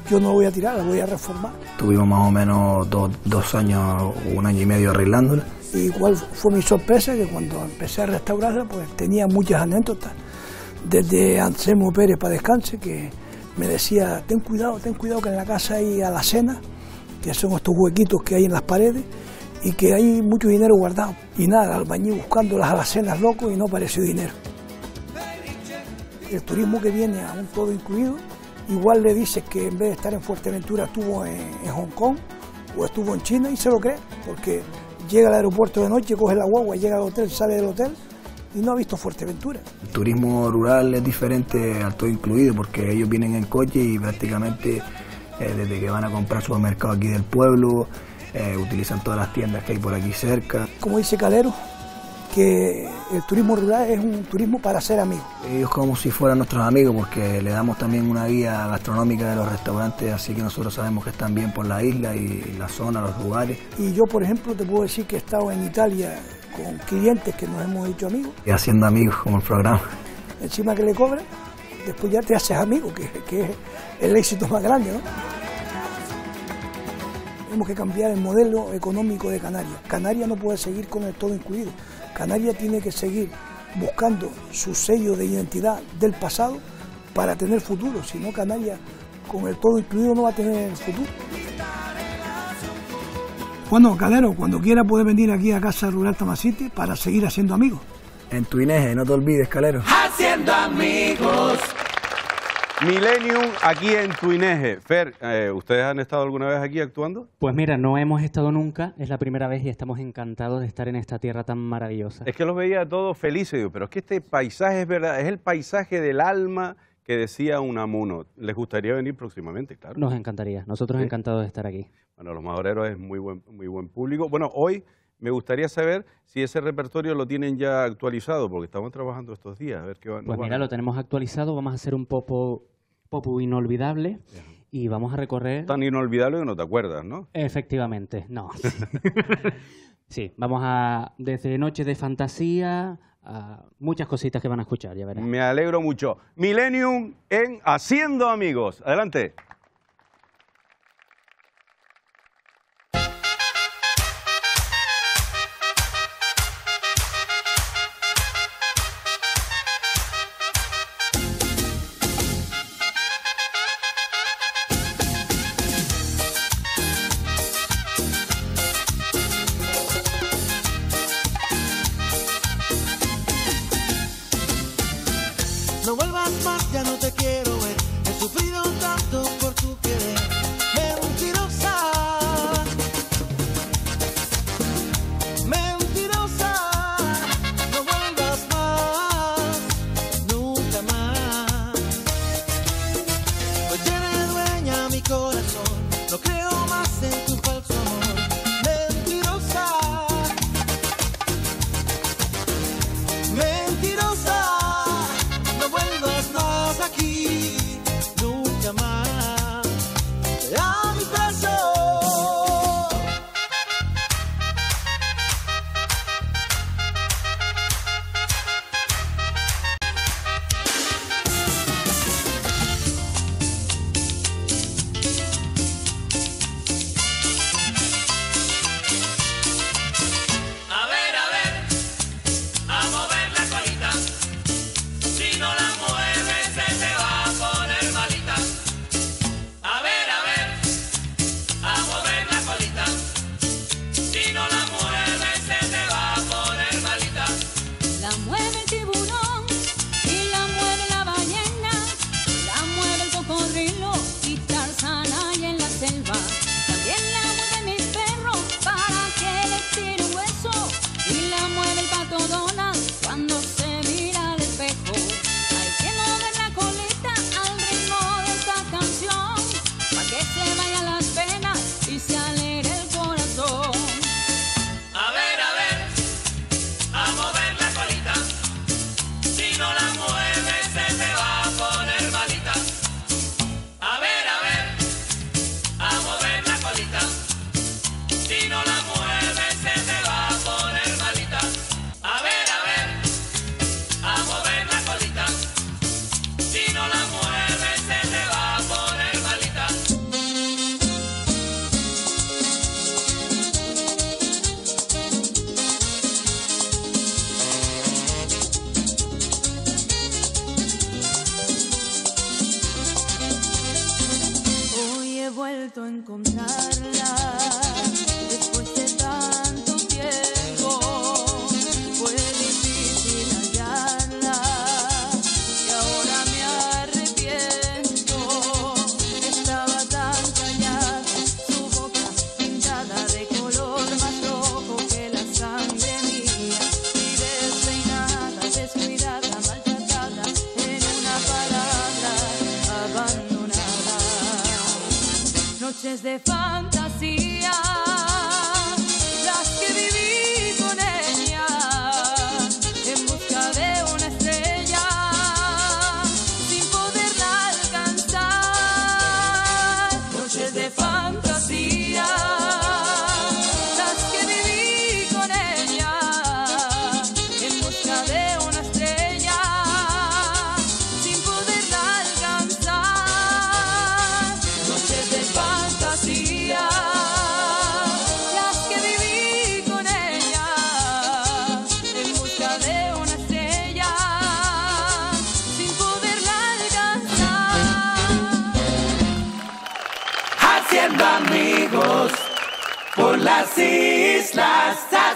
yo no la voy a tirar, la voy a reformar. Tuvimos más o menos dos, dos años, un año y medio arreglándola. Y cuál fue mi sorpresa que cuando empecé a restaurarla, pues tenía muchas anécdotas. Desde Anselmo Pérez para descanse, que me decía, ten cuidado, ten cuidado que en la casa hay alacenas, que son estos huequitos que hay en las paredes, y que hay mucho dinero guardado. Y nada, el albañil buscando las alacenas locos y no apareció dinero. El turismo que viene a un todo incluido, igual le dices que en vez de estar en Fuerteventura estuvo en, en Hong Kong o estuvo en China y se lo cree, porque llega al aeropuerto de noche, coge la guagua, llega al hotel, sale del hotel y no ha visto Fuerteventura. El turismo rural es diferente al todo incluido porque ellos vienen en coche y prácticamente eh, desde que van a comprar supermercado aquí del pueblo, eh, utilizan todas las tiendas que hay por aquí cerca. Como dice Calero, que el turismo rural es un turismo para ser amigos. Ellos como si fueran nuestros amigos porque le damos también una guía gastronómica de los restaurantes, así que nosotros sabemos que están bien por la isla y la zona, los lugares. Y yo, por ejemplo, te puedo decir que he estado en Italia con clientes que nos hemos hecho amigos. Y haciendo amigos como el programa. Encima que le cobran, después ya te haces amigo, que, que es el éxito más grande, ¿no? Tenemos que cambiar el modelo económico de Canarias. Canarias no puede seguir con el todo incluido. Canarias tiene que seguir buscando su sello de identidad del pasado para tener futuro. Si no, Canarias con el todo incluido no va a tener futuro. Bueno, Calero, cuando quiera puede venir aquí a Casa Rural Tamasite para seguir haciendo amigos. En Tuineje, no te olvides, Calero. Haciendo amigos. Millennium aquí en Tuineje. Fer, eh, ¿ustedes han estado alguna vez aquí actuando? Pues mira, no hemos estado nunca, es la primera vez y estamos encantados de estar en esta tierra tan maravillosa. Es que los veía todos felices, digo, pero es que este paisaje es verdad, es el paisaje del alma que decía Unamuno. ¿Les gustaría venir próximamente? Claro. Nos encantaría, nosotros Sí. encantados de estar aquí. Bueno, los majoreros es muy buen, muy buen público. Bueno, hoy me gustaría saber si ese repertorio lo tienen ya actualizado, porque estamos trabajando estos días. A ver qué va- Pues mira, lo tenemos actualizado, vamos a hacer un popo, popo inolvidable y vamos a recorrer... Tan inolvidable que no te acuerdas, ¿no? Efectivamente, no. <laughs> <laughs> sí, vamos a desde Noche de Fantasía a muchas cositas que van a escuchar, ya verás. Me alegro mucho. Millennium en Haciendo Amigos. Adelante.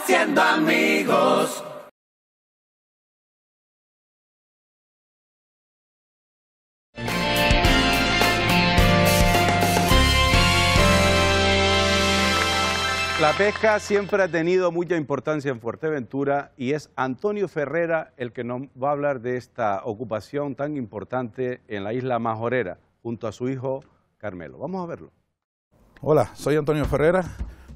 haciendo amigos. La pesca siempre ha tenido mucha importancia en Fuerteventura y es Antonio Ferrera el que nos va a hablar de esta ocupación tan importante en la isla Majorera, junto a su hijo Carmelo. Vamos a verlo. Hola, soy Antonio Ferrera,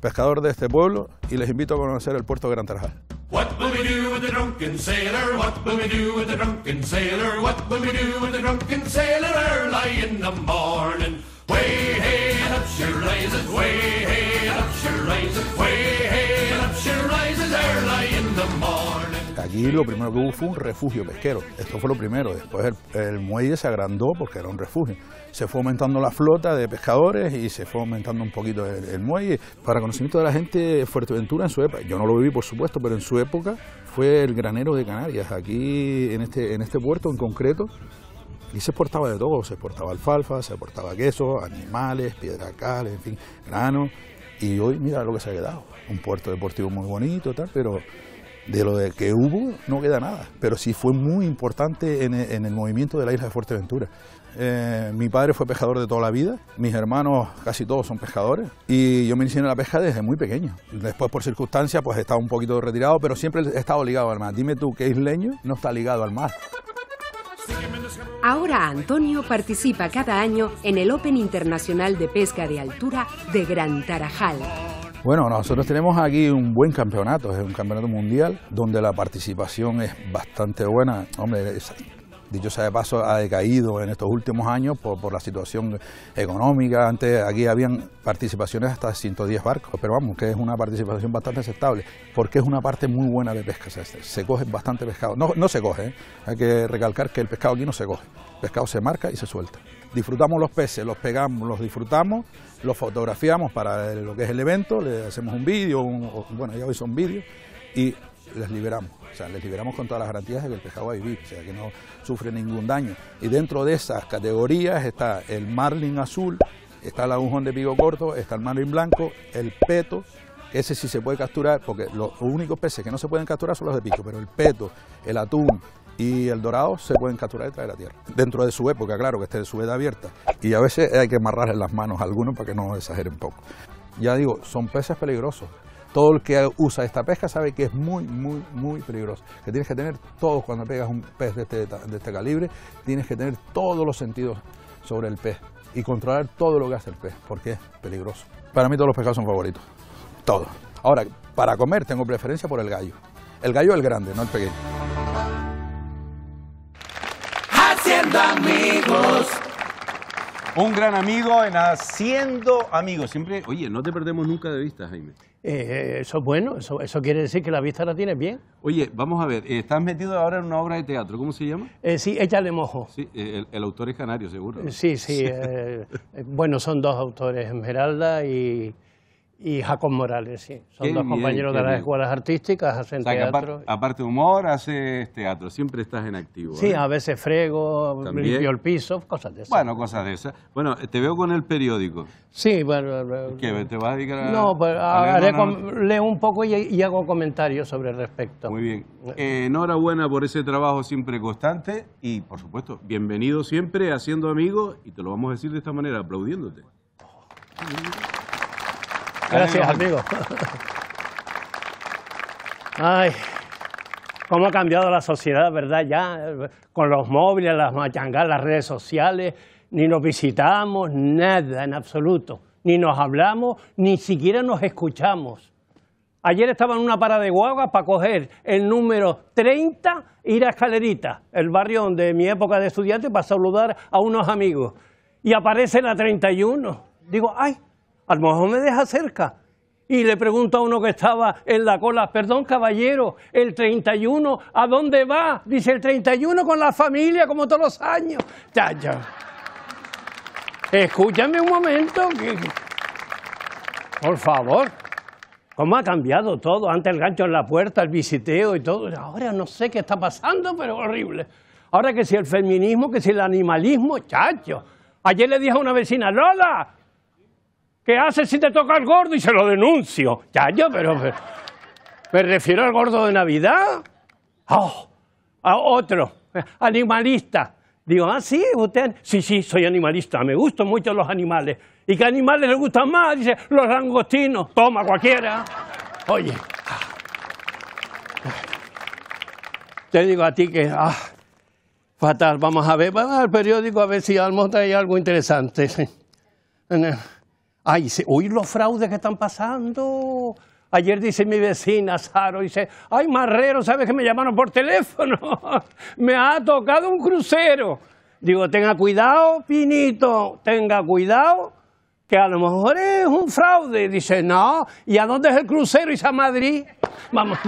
pescador de este pueblo y les invito a conocer el puerto de Gran Tarajal. What will we do with drunken sailor? What will we do with drunken sailor? What will we do with drunken sailor in the morning? Hey hey hey. Aquí lo primero que hubo fue un refugio pesquero. Esto fue lo primero. Después el, el muelle se agrandó porque era un refugio. Se fue aumentando la flota de pescadores y se fue aumentando un poquito el, el muelle. Para conocimiento de la gente, Fuerteventura en su época, yo no lo viví por supuesto, pero en su época fue el granero de Canarias. Aquí en este, en este puerto en concreto y se exportaba de todo, se exportaba alfalfa, se exportaba queso, animales, piedra cal, en fin, grano. Y hoy mira lo que se ha quedado. Un puerto deportivo muy bonito, tal, pero de lo que hubo no queda nada. Pero sí fue muy importante en el, en el movimiento de la isla de Fuerteventura. Eh, mi padre fue pescador de toda la vida, mis hermanos casi todos son pescadores y yo me inicié en la pesca desde muy pequeño. Después por circunstancias pues he estado un poquito retirado, pero siempre he estado ligado al mar. Dime tú que isleño no está ligado al mar. Ahora Antonio participa cada año en el Open Internacional de Pesca de Altura de Gran Tarajal. Bueno, nosotros tenemos aquí un buen campeonato, es un campeonato mundial donde la participación es bastante buena. Hombre, dicho sea de paso, ha decaído en estos últimos años por, por la situación económica. Antes aquí habían participaciones hasta 110 barcos, pero vamos, que es una participación bastante aceptable, porque es una parte muy buena de pesca. se, se coge bastante pescado. No, no se coge, ¿eh? hay que recalcar que el pescado aquí no se coge. El pescado se marca y se suelta. Disfrutamos los peces, los pegamos, los disfrutamos, los fotografiamos para lo que es el evento, le hacemos un vídeo, bueno, ya hoy son vídeos, y les liberamos. O sea, les liberamos con todas las garantías de que el pescado va a vivir, o sea, que no sufre ningún daño. Y dentro de esas categorías está el marlin azul, está el agujón de pico corto, está el marlin blanco, el peto, ese sí se puede capturar, porque los únicos peces que no se pueden capturar son los de pico, pero el peto, el atún y el dorado se pueden capturar y traer a tierra. Dentro de su época, claro, que esté de su veda abierta. Y a veces hay que amarrarle las manos a algunos para que no exageren poco. Ya digo, son peces peligrosos. Todo el que usa esta pesca sabe que es muy, muy, muy peligroso. Que tienes que tener todos, cuando pegas un pez este, de este calibre, tienes que tener todos los sentidos sobre el pez y controlar todo lo que hace el pez, porque es peligroso. Para mí todos los pescados son favoritos. Todos. Ahora, para comer tengo preferencia por el gallo. El gallo es el grande, no el pequeño. Haciendo amigos. Un gran amigo en Haciendo Amigos. Siempre, oye, no te perdemos nunca de vista, Jaime. Eh, eso es bueno, eso, eso quiere decir que la vista la tienes bien. Oye, vamos a ver, eh, estás metido ahora en una obra de teatro, ¿cómo se llama? Eh, sí, échale mojo. Sí, el, el autor es canario, seguro. Sí, sí. eh, bueno, son dos autores, Esmeralda y, y Jacob Morales, sí. Son Qué dos bien, compañeros de las bien. escuelas artísticas, hacen O sea, teatro. aparte de humor, haces teatro, siempre estás en activo. Sí, ¿eh? a veces frego, También. limpio el piso, cosas de esas. Bueno, cosas de esas. Bueno, te veo con el periódico. Sí, bueno. ¿Qué? ¿Te vas a dedicar a.? No, pues a haré No, com- leo un poco y, y hago comentarios sobre el respecto. Muy bien. Eh, enhorabuena por ese trabajo siempre constante y, por supuesto, bienvenido siempre haciendo amigos y te lo vamos a decir de esta manera, aplaudiéndote. Gracias, amigo. Ay, cómo ha cambiado la sociedad, ¿verdad? Ya con los móviles, las machangas, las redes sociales, ni nos visitamos, nada en absoluto. Ni nos hablamos, ni siquiera nos escuchamos. Ayer estaba en una parada de guagua para coger el número 30 e ir a Escalerita, el barrio donde en mi época de estudiante, para saludar a unos amigos. Y aparece la 31. Digo, ay, a lo mejor me deja cerca. Y le pregunto a uno que estaba en la cola, perdón caballero, el 31, ¿a dónde va? Dice el 31 con la familia, como todos los años. Ya, ya. Escúchame un momento. Por favor. ¿Cómo ha cambiado todo? Antes el gancho en la puerta, el visiteo y todo. Ahora no sé qué está pasando, pero horrible. Ahora que si el feminismo, que si el animalismo, chacho. Ayer le dije a una vecina, Lola, ¿qué haces si te toca el gordo? Y se lo denuncio. Chacho, pero me, refiero al gordo de Navidad. Oh, a otro, animalista. Digo, ah, sí, usted. Sí, sí, soy animalista, me gustan mucho los animales. ¿Y qué animales les gustan más? Dice, los langostinos. Toma, cualquiera. Oye, te digo a ti que, ah, fatal, vamos a ver, vamos al periódico a ver si Almo trae algo interesante. En Ay, uy, los fraudes que están pasando. Ayer dice mi vecina, Saro, dice, ay, marrero, ¿sabes que me llamaron por teléfono? <laughs> me ha tocado un crucero. Digo, tenga cuidado, Pinito, tenga cuidado, que a lo mejor es un fraude. Dice, no, ¿y a dónde es el crucero? ¿Y a Madrid? <laughs> Vamos.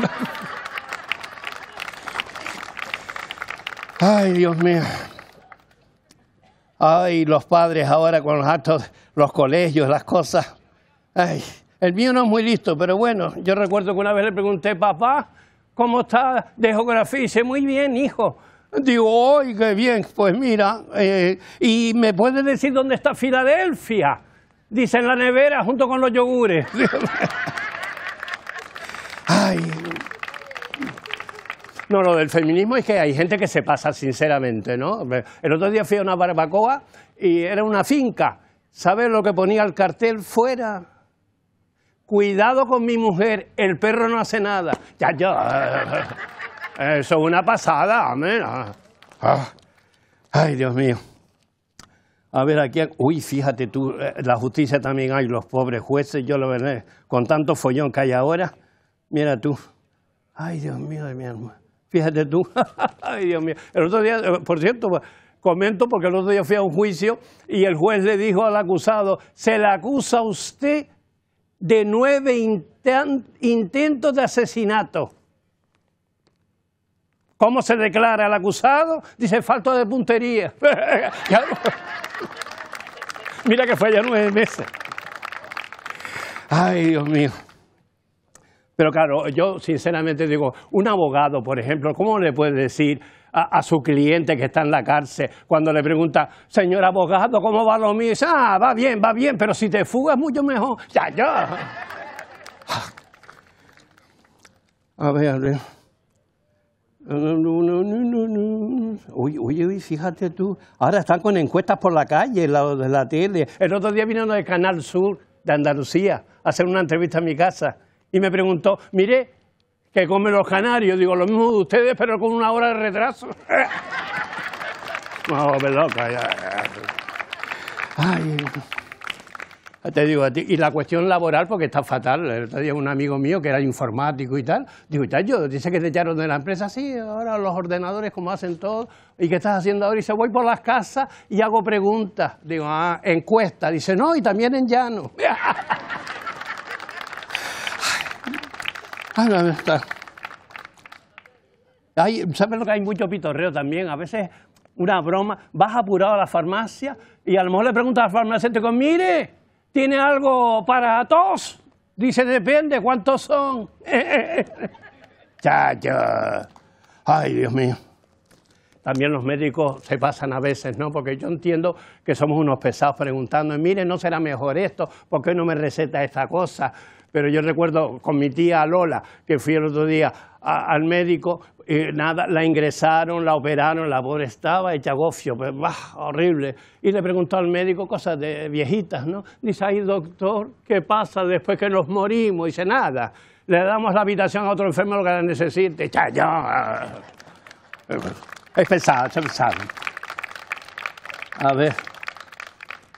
Ay, Dios mío. Ay, los padres ahora con los actos, los colegios, las cosas. Ay, el mío no es muy listo, pero bueno, yo recuerdo que una vez le pregunté, papá, ¿cómo está de geografía? Y dice, muy bien, hijo. Digo, ¡ay, qué bien! Pues mira, eh, ¿y me puedes decir dónde está Filadelfia? Dice, en la nevera junto con los yogures. <laughs> Ay, no, lo del feminismo es que hay gente que se pasa, sinceramente, ¿no? El otro día fui a una barbacoa y era una finca. ¿Sabes lo que ponía el cartel fuera? Cuidado con mi mujer, el perro no hace nada. Ya, ya. Eso es una pasada, amén. Ah. Ah. Ay, Dios mío. A ver, aquí. Uy, fíjate tú, eh, la justicia también hay, los pobres jueces, yo lo veré, con tanto follón que hay ahora. Mira tú. Ay, Dios mío de mi alma. Fíjate tú. <laughs> Ay, Dios mío. El otro día, eh, por cierto, comento porque el otro día fui a un juicio y el juez le dijo al acusado, se le acusa a usted de nueve inten- intentos de asesinato. ¿Cómo se declara el acusado? Dice, falta de puntería. <laughs> Mira que fue ya nueve meses. Ay, Dios mío. Pero claro, yo sinceramente digo, un abogado, por ejemplo, ¿cómo le puede decir a, a su cliente que está en la cárcel cuando le pregunta, señor abogado, ¿cómo va lo mío? Y dice, ah, va bien, va bien, pero si te fugas mucho mejor. Ya, ya. <laughs> A ver, a ver. Uy, uy, fíjate tú. Ahora están con encuestas por la calle, la, de la tele. El otro día vino de Canal Sur de Andalucía a hacer una entrevista en mi casa y me preguntó, mire, ¿qué comen los canarios? Digo, lo mismo de ustedes, pero con una hora de retraso. <laughs> No, me loca, ya, ya. Ay, te digo a ti, y la cuestión laboral, porque está fatal. El otro día un amigo mío que era informático y tal, digo, "Ya, yo dice que te echaron de la empresa, sí, ahora los ordenadores como hacen todo, ¿y qué estás haciendo ahora? Y dice, voy por las casas y hago preguntas. Digo, ah, encuesta. Dice, no, y también en llano. <laughs> Ay, ¿dónde está? Hay, ¿Sabes lo que hay mucho pitorreo también? A veces una broma, vas apurado a la farmacia y a lo mejor le preguntas al farmacéutico, mire, ¿tiene algo para tos? Dice, depende, ¿cuántos son? <laughs> Chacho. Ay, Dios mío. También los médicos se pasan a veces, ¿no? Porque yo entiendo que somos unos pesados preguntando, mire, ¿no será mejor esto? ¿Por qué no me receta esta cosa? Pero yo recuerdo con mi tía Lola, que fui el otro día al médico, y nada, la ingresaron, la operaron, la pobre estaba hecha gofio, pues, bah, horrible. Y le preguntó al médico cosas de viejitas, ¿no? Dice, ay, doctor, ¿qué pasa después que nos morimos? Dice, nada, le damos la habitación a otro enfermo lo que la necesite. Ya, ya. Es pesado, es pesado. A ver.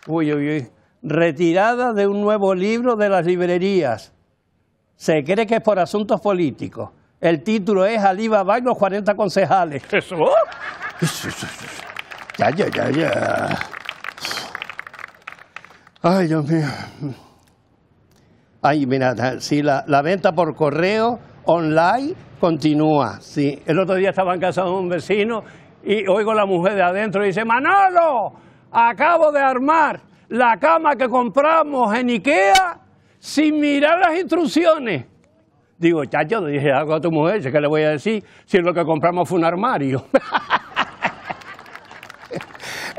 Uy, uy, uy. Retirada de un nuevo libro de las librerías. Se cree que es por asuntos políticos. El título es Alibaba y los 40 concejales. ¿Eso? Ya, ya, ya, ya. Ay, Dios mío. Ay, mira, sí, la, la venta por correo online continúa. Sí, el otro día estaba en casa de un vecino y oigo a la mujer de adentro y dice, Manolo, acabo de armar la cama que compramos en Ikea sin mirar las instrucciones. Digo, chacho, dije algo a tu mujer, ¿qué le voy a decir si lo que compramos fue un armario? <laughs>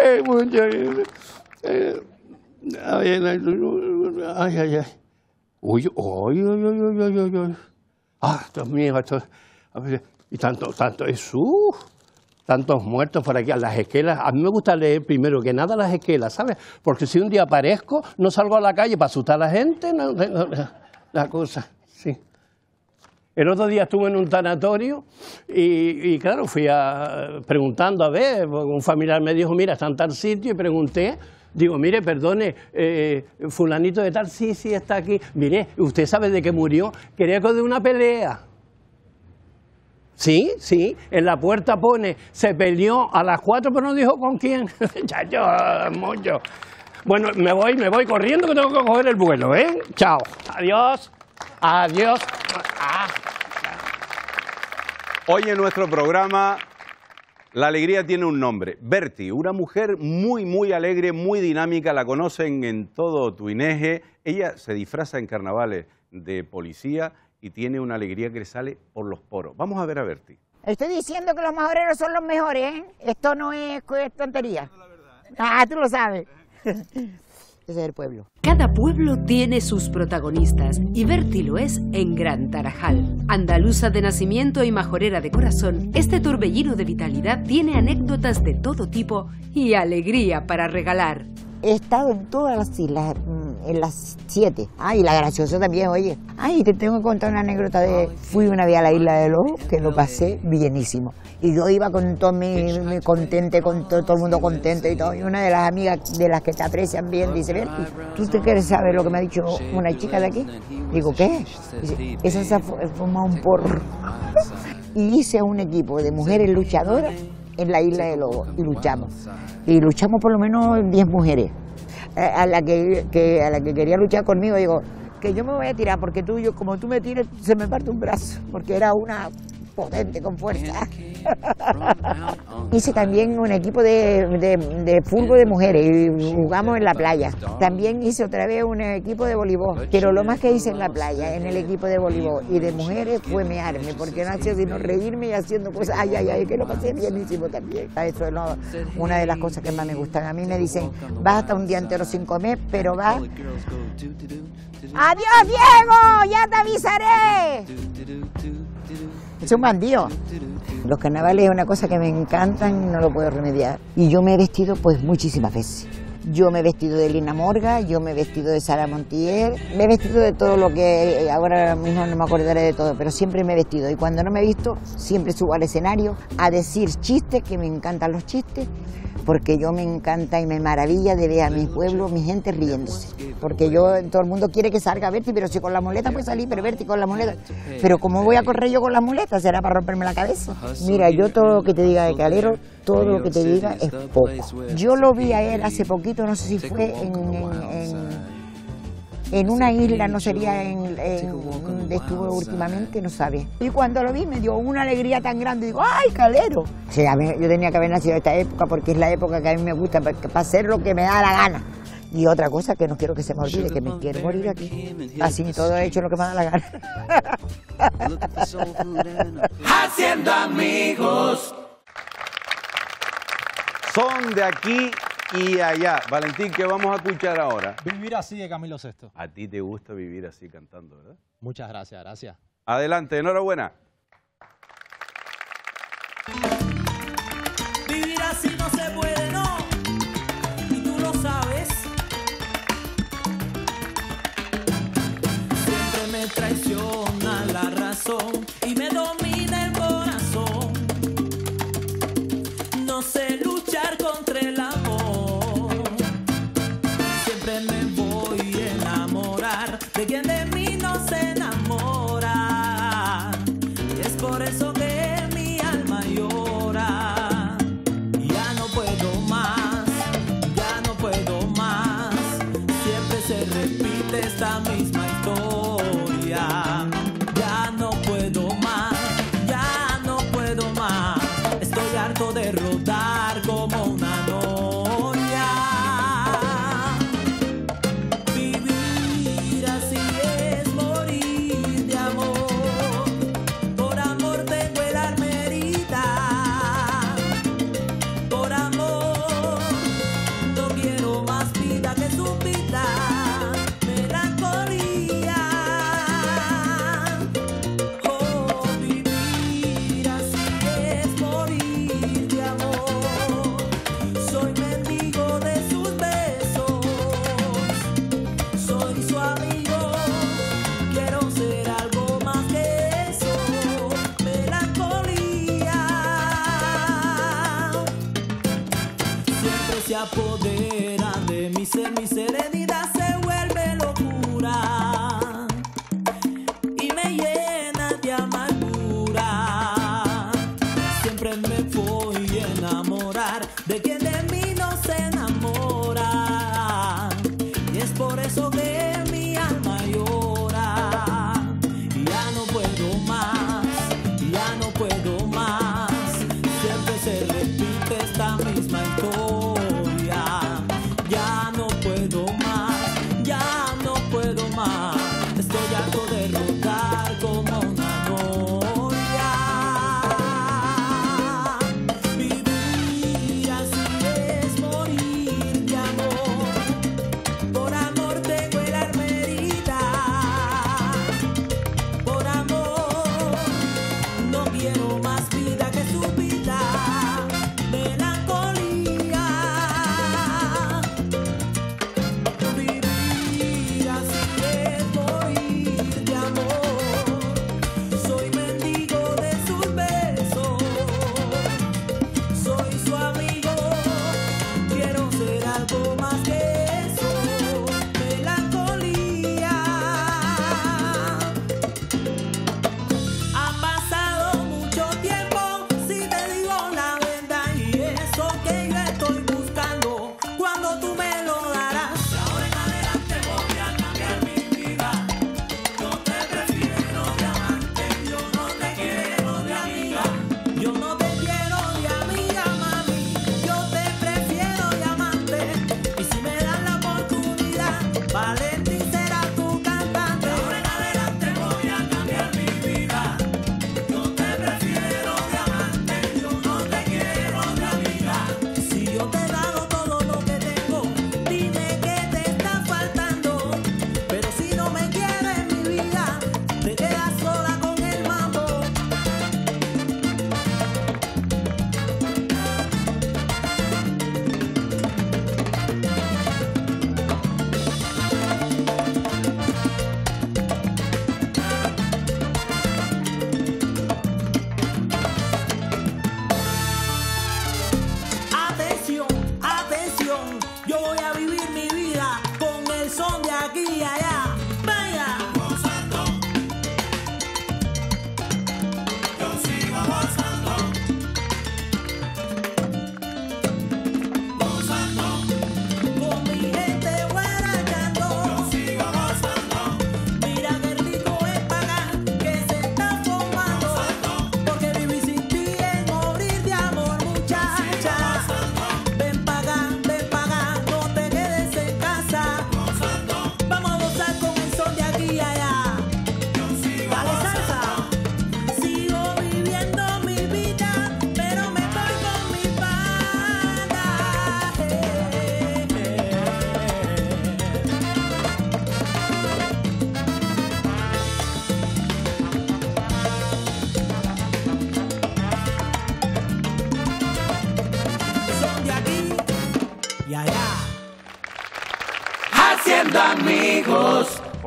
Eh, eh, ay, ay, ay. Uy, uy, uy, uy, uy, uy, uy. Ah, Dios mío, esto, y tanto, tanto, es, uh, tantos muertos por aquí, las esquelas. A mí me gusta leer primero que nada las esquelas, ¿sabes? Porque si un día aparezco, no salgo a la calle para asustar a la gente, no- no- la cosa, sí. El otro día estuve en un tanatorio y, claro, fui a, preguntando a ver, un familiar me dijo, mira, está en tal sitio y pregunté, digo, mire, perdone, eh, fulanito de tal, sí, sí, está aquí. Mire, ¿usted sabe de qué murió? Quería que de una pelea. Sí, sí, en la puerta pone, se peleó a las cuatro, pero no dijo con quién. <laughs> yo, mollo. Bueno, me voy, me voy corriendo que tengo que coger el vuelo, ¿eh? Chao. Adiós. Adiós. Ah. Hoy en nuestro programa La alegría tiene un nombre. Berti, una mujer muy, muy alegre, muy dinámica, la conocen en todo Tuineje. Ella se disfraza en carnavales de policía y tiene una alegría que le sale por los poros. Vamos a ver a Berti. Estoy diciendo que los majoreros son los mejores, ¿eh? Esto no es tontería. Ah, tú lo sabes. <laughs> Ese es el pueblo. Cada pueblo tiene sus protagonistas y Berti lo es en Gran Tarajal. Andaluza de nacimiento y majorera de corazón, este torbellino de vitalidad tiene anécdotas de todo tipo y alegría para regalar. He estado en todas las islas, mm, en las siete. Ah, y la graciosa también, oye. Ay, te tengo que contar una anécdota de... Fui una vez a la isla de Lobo, que lo pasé bienísimo. Y yo iba con todo mi, mi contente, con to- todo, el mundo contento y todo. Y una de las amigas de las que te aprecian bien dice, Berti, ¿tú te quieres saber lo que me ha dicho una chica de aquí? Digo, ¿qué? Dice, esa se ha fumado un porro. y hice un equipo de mujeres luchadoras en la isla de Lobo y luchamos. Y luchamos por lo menos 10 mujeres. A, a la que, que- a la que quería luchar conmigo digo, que yo me voy a tirar porque tú, yo, como tú me tires, se me parte un brazo, porque era una potente con fuerza. <laughs> Hice también un equipo de, de, de fútbol de mujeres y jugamos en la playa. También hice otra vez un equipo de voleibol, pero lo más que hice en la playa, en el equipo de voleibol y de mujeres fue mearme, porque no hacía sino reírme y haciendo cosas, ay, ay, ay, que lo pasé bienísimo también. Eso es lo- una de las cosas que más me gustan. A mí me dicen, vas hasta un día entero sin comer, pero vas... ¡Adiós, Diego! ¡Ya te avisaré! Es un bandido. Los carnavales es una cosa que me encantan y no lo puedo remediar. Y yo me he vestido pues muchísimas veces. Yo me he vestido de Lina Morga, yo me he vestido de Sara Montiel, me he vestido de todo lo que ahora mismo no me acordaré de todo, pero siempre me he vestido. Y cuando no me he visto, siempre subo al escenario a decir chistes, que me encantan los chistes, porque yo me encanta y me maravilla de ver a mi pueblo, mi gente riéndose. Porque yo, todo el mundo quiere que salga Berti, pero si con la muleta puede salir, pero Berti con la muleta. Pero ¿cómo voy a correr yo con la muleta? ¿Será para romperme la cabeza? Mira, yo todo lo que te diga de Calero, todo lo que te diga es poco. Yo lo vi a él hace poquito, no sé si fue en, en- en- en una isla, no sería en, en donde estuve últimamente, no sabe. Y cuando lo vi me dio una alegría tan grande, digo, ¡ay, Calero! O sea, yo tenía que haber nacido en esta época porque es la época que a mí me gusta para, para hacer lo que me da la gana. Y otra cosa que no quiero que se me olvide, que me quiero morir aquí. Así todo he hecho lo que me da la gana. <laughs> <laughs> Haciendo amigos. Son de aquí y allá. Valentín, ¿qué vamos a escuchar ahora? Vivir así de Camilo Sesto. A ti te gusta vivir así cantando, ¿verdad? Muchas gracias, gracias. Adelante, enhorabuena.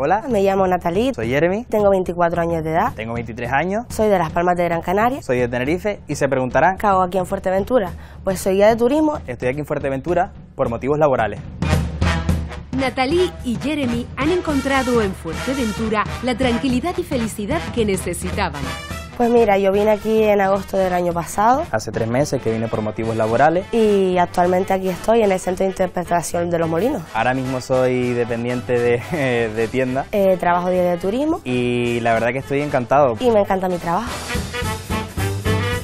Hola, me llamo Natalie, soy Jeremy, tengo 24 años de edad, tengo 23 años, soy de Las Palmas de Gran Canaria, soy de Tenerife y se preguntarán, ¿qué hago aquí en Fuerteventura? Pues soy guía de turismo. Estoy aquí en Fuerteventura por motivos laborales. Natalie y Jeremy han encontrado en Fuerteventura la tranquilidad y felicidad que necesitaban. Pues mira, yo vine aquí en agosto del año pasado Hace tres meses que vine por motivos laborales. y actualmente aquí estoy en el Centro de Interpretación de los Molinos. Ahora mismo soy dependiente de, <laughs> de tienda Eh, trabajo de guía de turismo y la verdad que estoy encantado. y me encanta mi trabajo.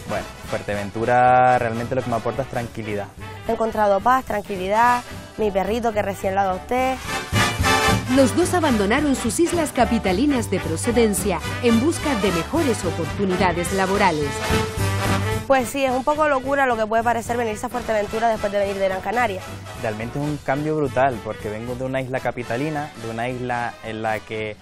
Bueno, Fuerteventura realmente lo que me aporta es tranquilidad. He encontrado paz, tranquilidad, mi perrito que recién lo adopté. Los dos abandonaron sus islas capitalinas de procedencia en busca de mejores oportunidades laborales. Pues sí, es un poco locura lo que puede parecer venirse a Fuerteventura después de venir de Gran Canaria. Realmente es un cambio brutal porque vengo de una isla capitalina, de una isla en la que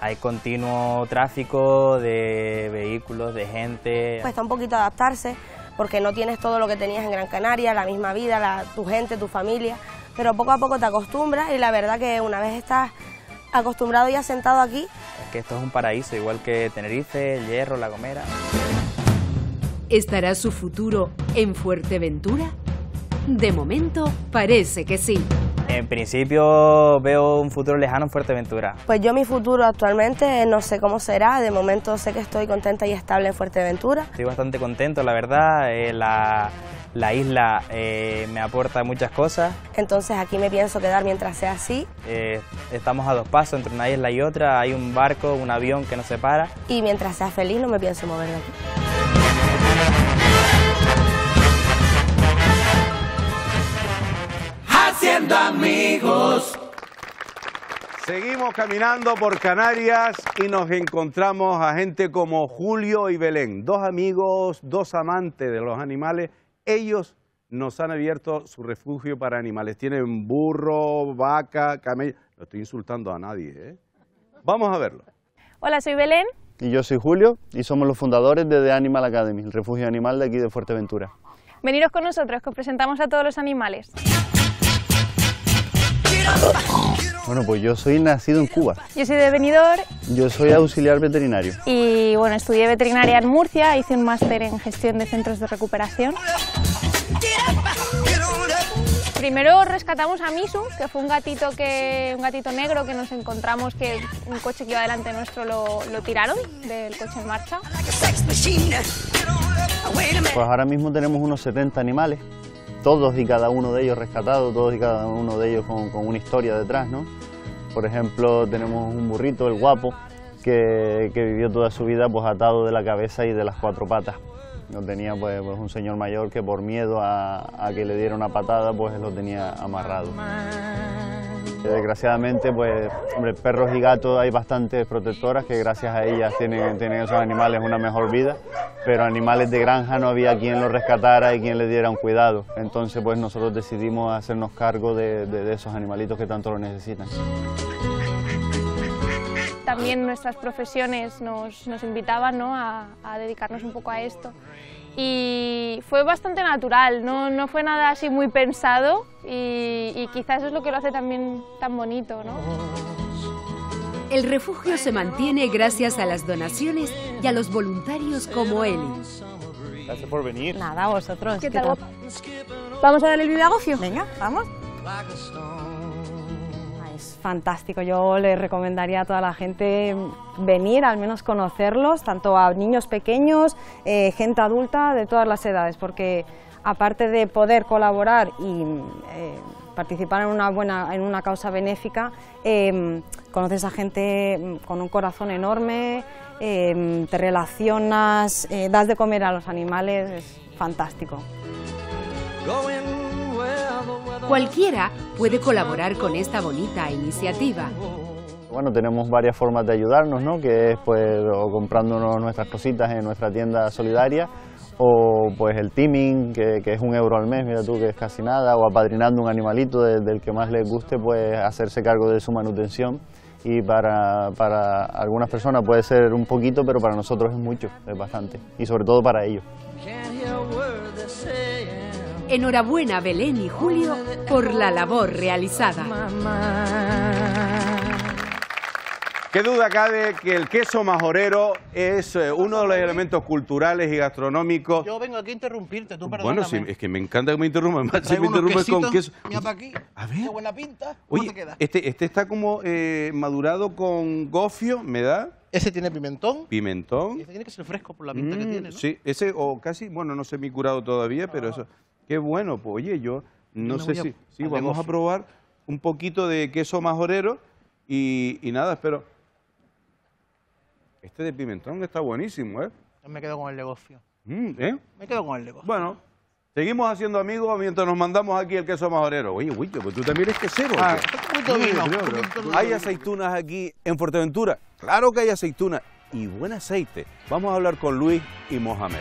hay continuo tráfico de vehículos, de gente. Cuesta un poquito adaptarse porque no tienes todo lo que tenías en Gran Canaria, la misma vida, la- tu gente, tu familia, pero poco a poco te acostumbras y la verdad que una vez estás acostumbrado y asentado aquí, Es que esto es un paraíso, igual que Tenerife, El Hierro, La Gomera. ¿Estará su futuro en Fuerteventura? De momento, parece que sí. En principio veo un futuro lejano en Fuerteventura. Pues yo mi futuro actualmente no sé cómo será, de momento sé que estoy contenta y estable en Fuerteventura. Estoy bastante contento, la verdad. eh, la, la isla eh, me aporta muchas cosas. Entonces aquí me pienso quedar mientras sea así Eh, estamos a dos pasos entre una isla y otra. Hay un barco, un avión que nos separa. y mientras sea feliz no me pienso mover de aquí. Haciendo amigos. Seguimos caminando por Canarias y nos encontramos a gente como Julio y Belén, dos amigos, dos amantes de los animales. Ellos nos han abierto su refugio para animales. Tienen burro, vaca, camello. No estoy insultando a nadie, ¿eh? Vamos a verlo. Hola, soy Belén. Y yo soy Julio y somos los fundadores de The Animal Academy, el refugio animal de aquí de Fuerteventura. Veniros con nosotros, que os presentamos a todos los animales. <laughs> Bueno, pues yo soy nacido en Cuba. Yo soy de Benidorm Yo soy auxiliar veterinario. y bueno, estudié veterinaria en Murcia, hice un máster en gestión de centros de recuperación. Primero rescatamos a Misu, que fue un gatito, que, un gatito negro que nos encontramos que un coche que iba delante nuestro lo, lo tiraron del coche en marcha. Pues ahora mismo tenemos unos 70 animales, todos y cada uno de ellos rescatados, todos y cada uno de ellos con, una historia detrás, ¿no? Por ejemplo, tenemos un burrito, el guapo, que, vivió toda su vida pues atado de la cabeza y de las cuatro patas. Lo tenía pues, pues, un señor mayor que por miedo a, que le diera una patada pues lo tenía amarrado. Desgraciadamente, pues, perros y gatos hay bastantes protectoras que gracias a ellas tienen, tienen esos animales una mejor vida, pero animales de granja no había quien los rescatara y quien les diera un cuidado. Entonces, pues nosotros decidimos hacernos cargo de, de- esos animalitos que tanto lo necesitan. También nuestras profesiones nos, nos invitaban ¿no? a, a dedicarnos un poco a esto. Y fue bastante natural, no, no fue nada así muy pensado y, y quizás eso es lo que lo hace también tan bonito. ¿no? El refugio se mantiene gracias a las donaciones y a los voluntarios como Eli. Gracias por venir. Nada, a vosotros. ¿Qué, tal? ¿Vamos a darle el Gofio? Venga, vamos. Es fantástico, yo le recomendaría a toda la gente venir, al menos conocerlos, tanto a niños pequeños, eh, gente adulta de todas las edades, porque aparte de poder colaborar y eh, participar en una buena, en una causa benéfica, eh, conoces a gente mm, con un corazón enorme, eh, te relacionas, eh, das de comer a los animales, es fantástico. Cualquiera puede colaborar con esta bonita iniciativa. Bueno, tenemos varias formas de ayudarnos, ¿no? Que es pues o comprándonos nuestras cositas en nuestra tienda solidaria o pues el teaming, que, que es un euro al mes, mira tú que es casi nada, o apadrinando un animalito de- del que más les guste, pues hacerse cargo de su manutención. Y para, para algunas personas puede ser un poquito, pero para nosotros es mucho, es bastante. Y sobre todo para ellos. Enhorabuena Belén y Julio por la labor realizada. Qué duda cabe que el queso majorero es eh, uno de los elementos culturales y gastronómicos. Yo vengo aquí a interrumpirte, tú Bueno, perdóname. sí, es que me encanta que me interrumpan. Si me interrumpes con queso. Mira para aquí. A ver. Qué buena pinta. ¿Cómo Oye, te queda? este, este está como eh, madurado con gofio, ¿me da? Ese tiene pimentón. Pimentón. Ese tiene que ser fresco por la pinta que Mm, tiene, ¿no? Sí, ese o casi, bueno, no sé mi curado todavía, pero eso. Qué bueno, pues oye, yo no sé voy a- si. Sí, vamos a probar un poquito de queso majorero y, y nada, espero. Este de pimentón está buenísimo, ¿eh? Yo me quedo con el negocio. Mm, ¿eh? Me quedo con el negocio. Bueno, seguimos haciendo amigos mientras nos mandamos aquí el queso majorero. Oye, Willo, pues tú también eres quesero. ¿o Ah, qué? de vino, ¿Hay aceitunas aquí en Fuerteventura? Claro que hay aceitunas y buen aceite. Vamos a hablar con Luis y Mohamed.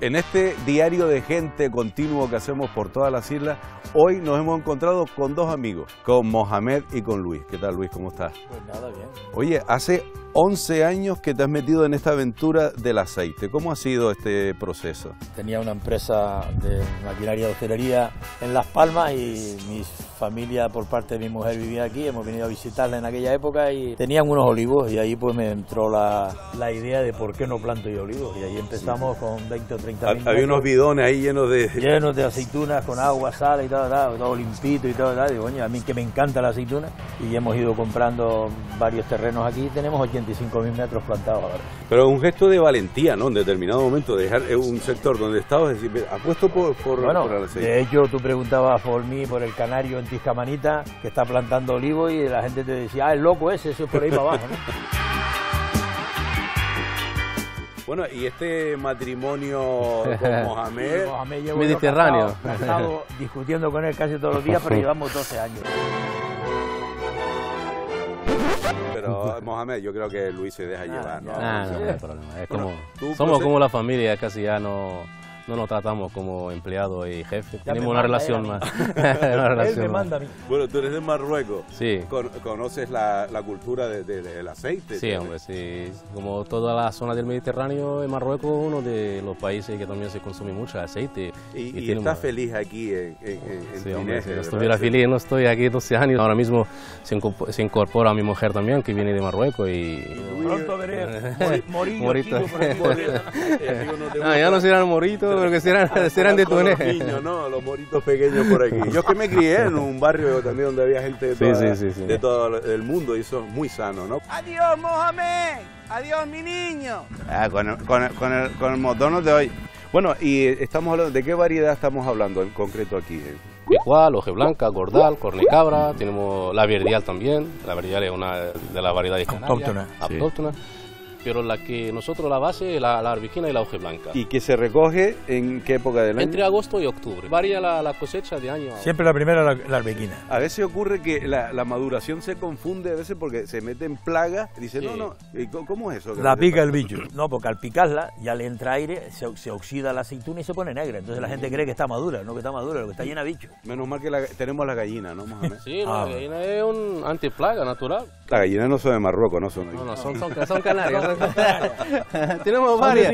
En este diario de gente continuo que hacemos por todas las islas, hoy nos hemos encontrado con dos amigos, con Mohamed y con Luis. ¿Qué tal Luis? ¿Cómo estás? Pues nada, bien. Oye, hace 11 años que te has metido en esta aventura del aceite. ¿Cómo ha sido este proceso? Tenía una empresa de maquinaria de hostelería en Las Palmas y mi familia por parte de mi mujer vivía aquí, hemos venido a visitarla en aquella época y tenían unos olivos y ahí pues me entró la, la idea de por qué no planto yo olivos y ahí empezamos con 20 o 30 mil Había unos bidones ahí llenos de... llenos de aceitunas con agua, sal y todo, todo, todo limpito y todo, tal. Digo, coño, a mí que me encanta la aceituna y hemos ido comprando varios terrenos aquí, tenemos 85 mil metros plantados ahora. Pero un gesto de valentía, ¿no? En determinado momento, dejar eh, un sector donde estabas, decir, "Mira, apuesto por, por, Bueno, por el aceite. de hecho tú preguntabas por mí, por el canario en Tiscamanita, que está plantando olivos y la gente te decía, ah, el loco ese, eso es por ahí para abajo, ¿no? <laughs> Bueno, y este matrimonio <laughs> con Mohamed... Sí, Mohamed llevo yo casado- discutiendo con él casi todos los días, pero <laughs> llevamos 12 años. Pero Mohamed, yo creo que Luis se deja llevar, ¿no? Ah, no, no hay problema. Es Bueno, como, somos como la familia, casi ya no, no nos tratamos como empleado y jefe. Ya me Tenemos una manda relación él a más. mí. <laughs> <laughs> Una relación más. Bueno, tú eres de Marruecos. Sí. Con- ¿Conoces la, la cultura de- de- del aceite? Sí, hombre, sí. Como toda la zona del Mediterráneo, en Marruecos es uno de los países que también se consume mucho aceite. Y, y estás un- feliz aquí en, en, en- Sí, hombre, si estuviera feliz, no estoy aquí 12 años. Ahora mismo se incorpora, se incorpora mi mujer también, que viene de Marruecos y... Pronto veré <laughs> mori- morillo, Morito. chico, por aquí, morillo. Ah, ya no serán pero que serán, serán de Con los niños, ¿no? Los moritos pequeños por aquí. Yo es que me crié en un barrio también donde había gente de, Sí, toda- sí, sí, sí. de todo el mundo y eso es muy sano, ¿no? Adiós, Mohamed. Adiós, mi niño. Ah, con, el, con, el, con, el, con el de hoy. Bueno, y eh, estamos hablando, ¿de qué variedad estamos hablando en concreto aquí? eh? Picual, hoja blanca, gordal, cornecabra, tenemos la verdial también. La verdial es una de las variedades canarias. Autóctona. Pero la que nosotros la base es la, la arbequina y la hoja blanca. ¿Y que se recoge en qué época del año? Entre agosto y octubre. Varía la, la cosecha de año a Siempre la primera la, la arbequina. A veces ocurre que la, la maduración se confunde a veces porque se mete en plaga. Dice, no, no, ¿y co- ¿cómo es eso? La pica el bicho. No, porque al picarla ya le entra aire, se, se oxida la aceituna y se pone negra. Entonces la gente cree que está madura, no que está madura, lo que está llena de bicho. Menos mal que la- tenemos la gallina, ¿no, Mohamed? Sí, no, Ah, la gallina es un antiplaga natural. Las gallinas no son de Marruecos, no son. No, no, son, son, son canarias. <laughs> <laughs> Tenemos varias.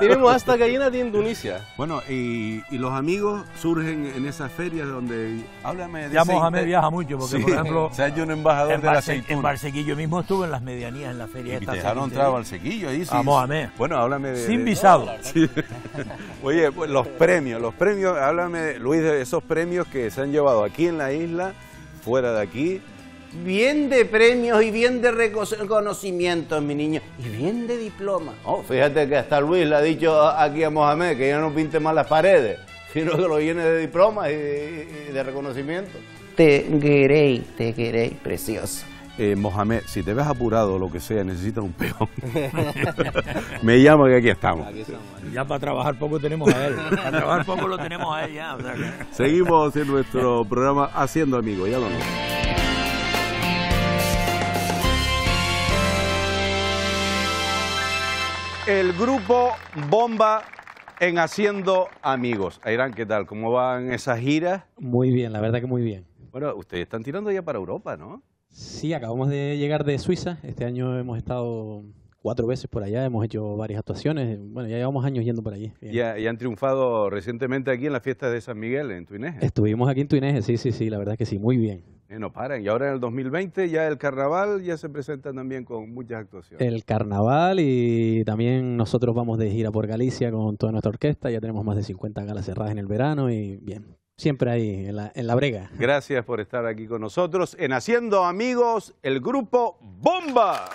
Tenemos hasta gallinas de Indonesia. Bueno, y, y los amigos surgen en esas ferias donde... Háblame de Ya. Mohamed viaja mucho, porque Sí, por ejemplo... Se ha hecho un embajador en de la Barce- aceituna. En Barsequillo mismo estuve en las medianías, en la feria Y esta. te dejaron entrar ahí, sí. A Mohamed. Bueno, háblame de... Sin de- visado. <laughs> Sí. Oye, pues los premios, los premios, háblame, Luis, de esos premios que se han llevado aquí en la isla, fuera de aquí. Bien de premios y bien de reco- reconocimientos, mi niño. Y bien de diploma. Oh, fíjate que hasta Luis le ha dicho aquí a Mohamed que ya no pinte más las paredes, sino que lo llene de diplomas y, y- y de reconocimiento. Te queréis, te queréis, precioso. Eh, Mohamed, si te ves apurado o lo que sea, necesitas un peón. <laughs> Me llama que aquí estamos. Ya para trabajar poco tenemos a él. <laughs> Para trabajar poco lo tenemos a él ya. o sea que- Seguimos en nuestro programa Haciendo Amigos, ya lo no. El grupo Bomba en Haciendo Amigos. Airán, ¿qué tal? ¿Cómo van esas giras? Muy bien, la verdad que muy bien. Bueno, ustedes están tirando ya para Europa, ¿no? Sí, acabamos de llegar de Suiza. Este año hemos estado cuatro veces por allá, hemos hecho varias actuaciones. Bueno, ya llevamos años yendo por allí. Y han triunfado recientemente aquí en la fiesta de San Miguel, en Tuineje. Estuvimos aquí en Tuineje, sí, sí, sí, la verdad que sí, muy bien. Eh, no paran. Y ahora en el 2020 ya el carnaval ya se presenta también con muchas actuaciones. El carnaval y también nosotros vamos de gira por Galicia con toda nuestra orquesta. Ya tenemos más de 50 galas cerradas en el verano y bien, siempre ahí en la, en la brega. Gracias por estar aquí con nosotros en Haciendo Amigos, el grupo Bomba.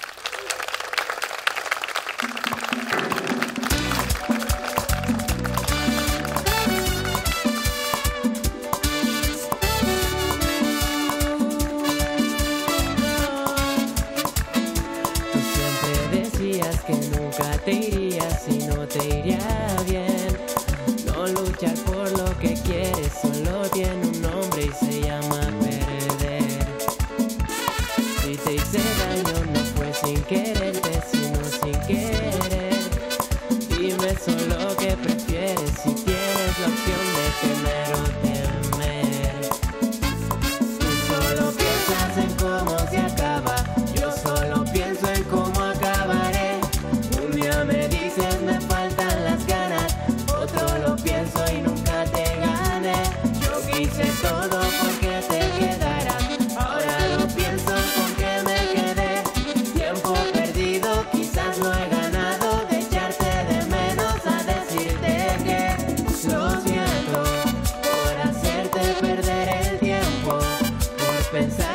pensar.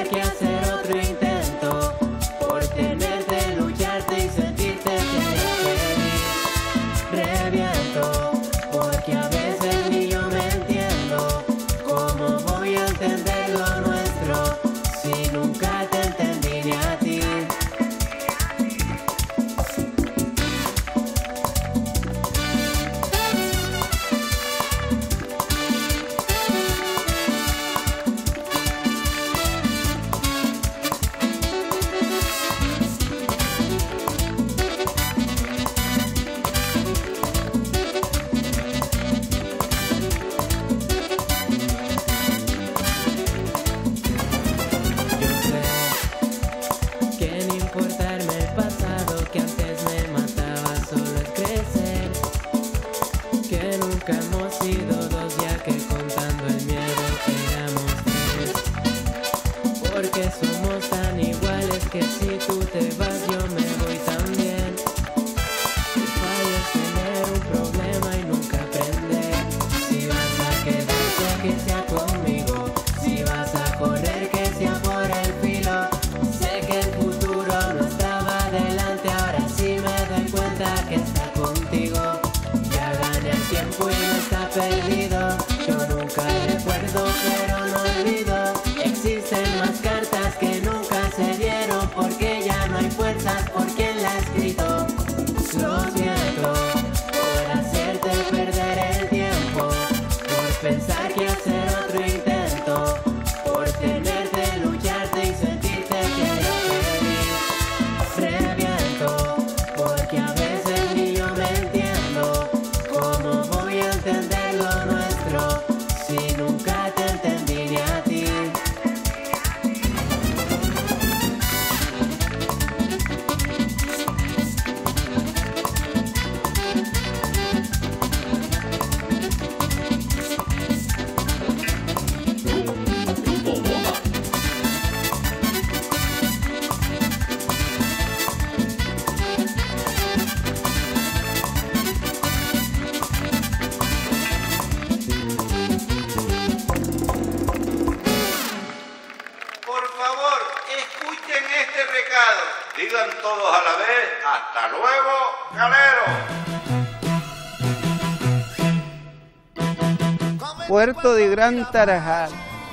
Calero. Puerto de Gran Tarajal.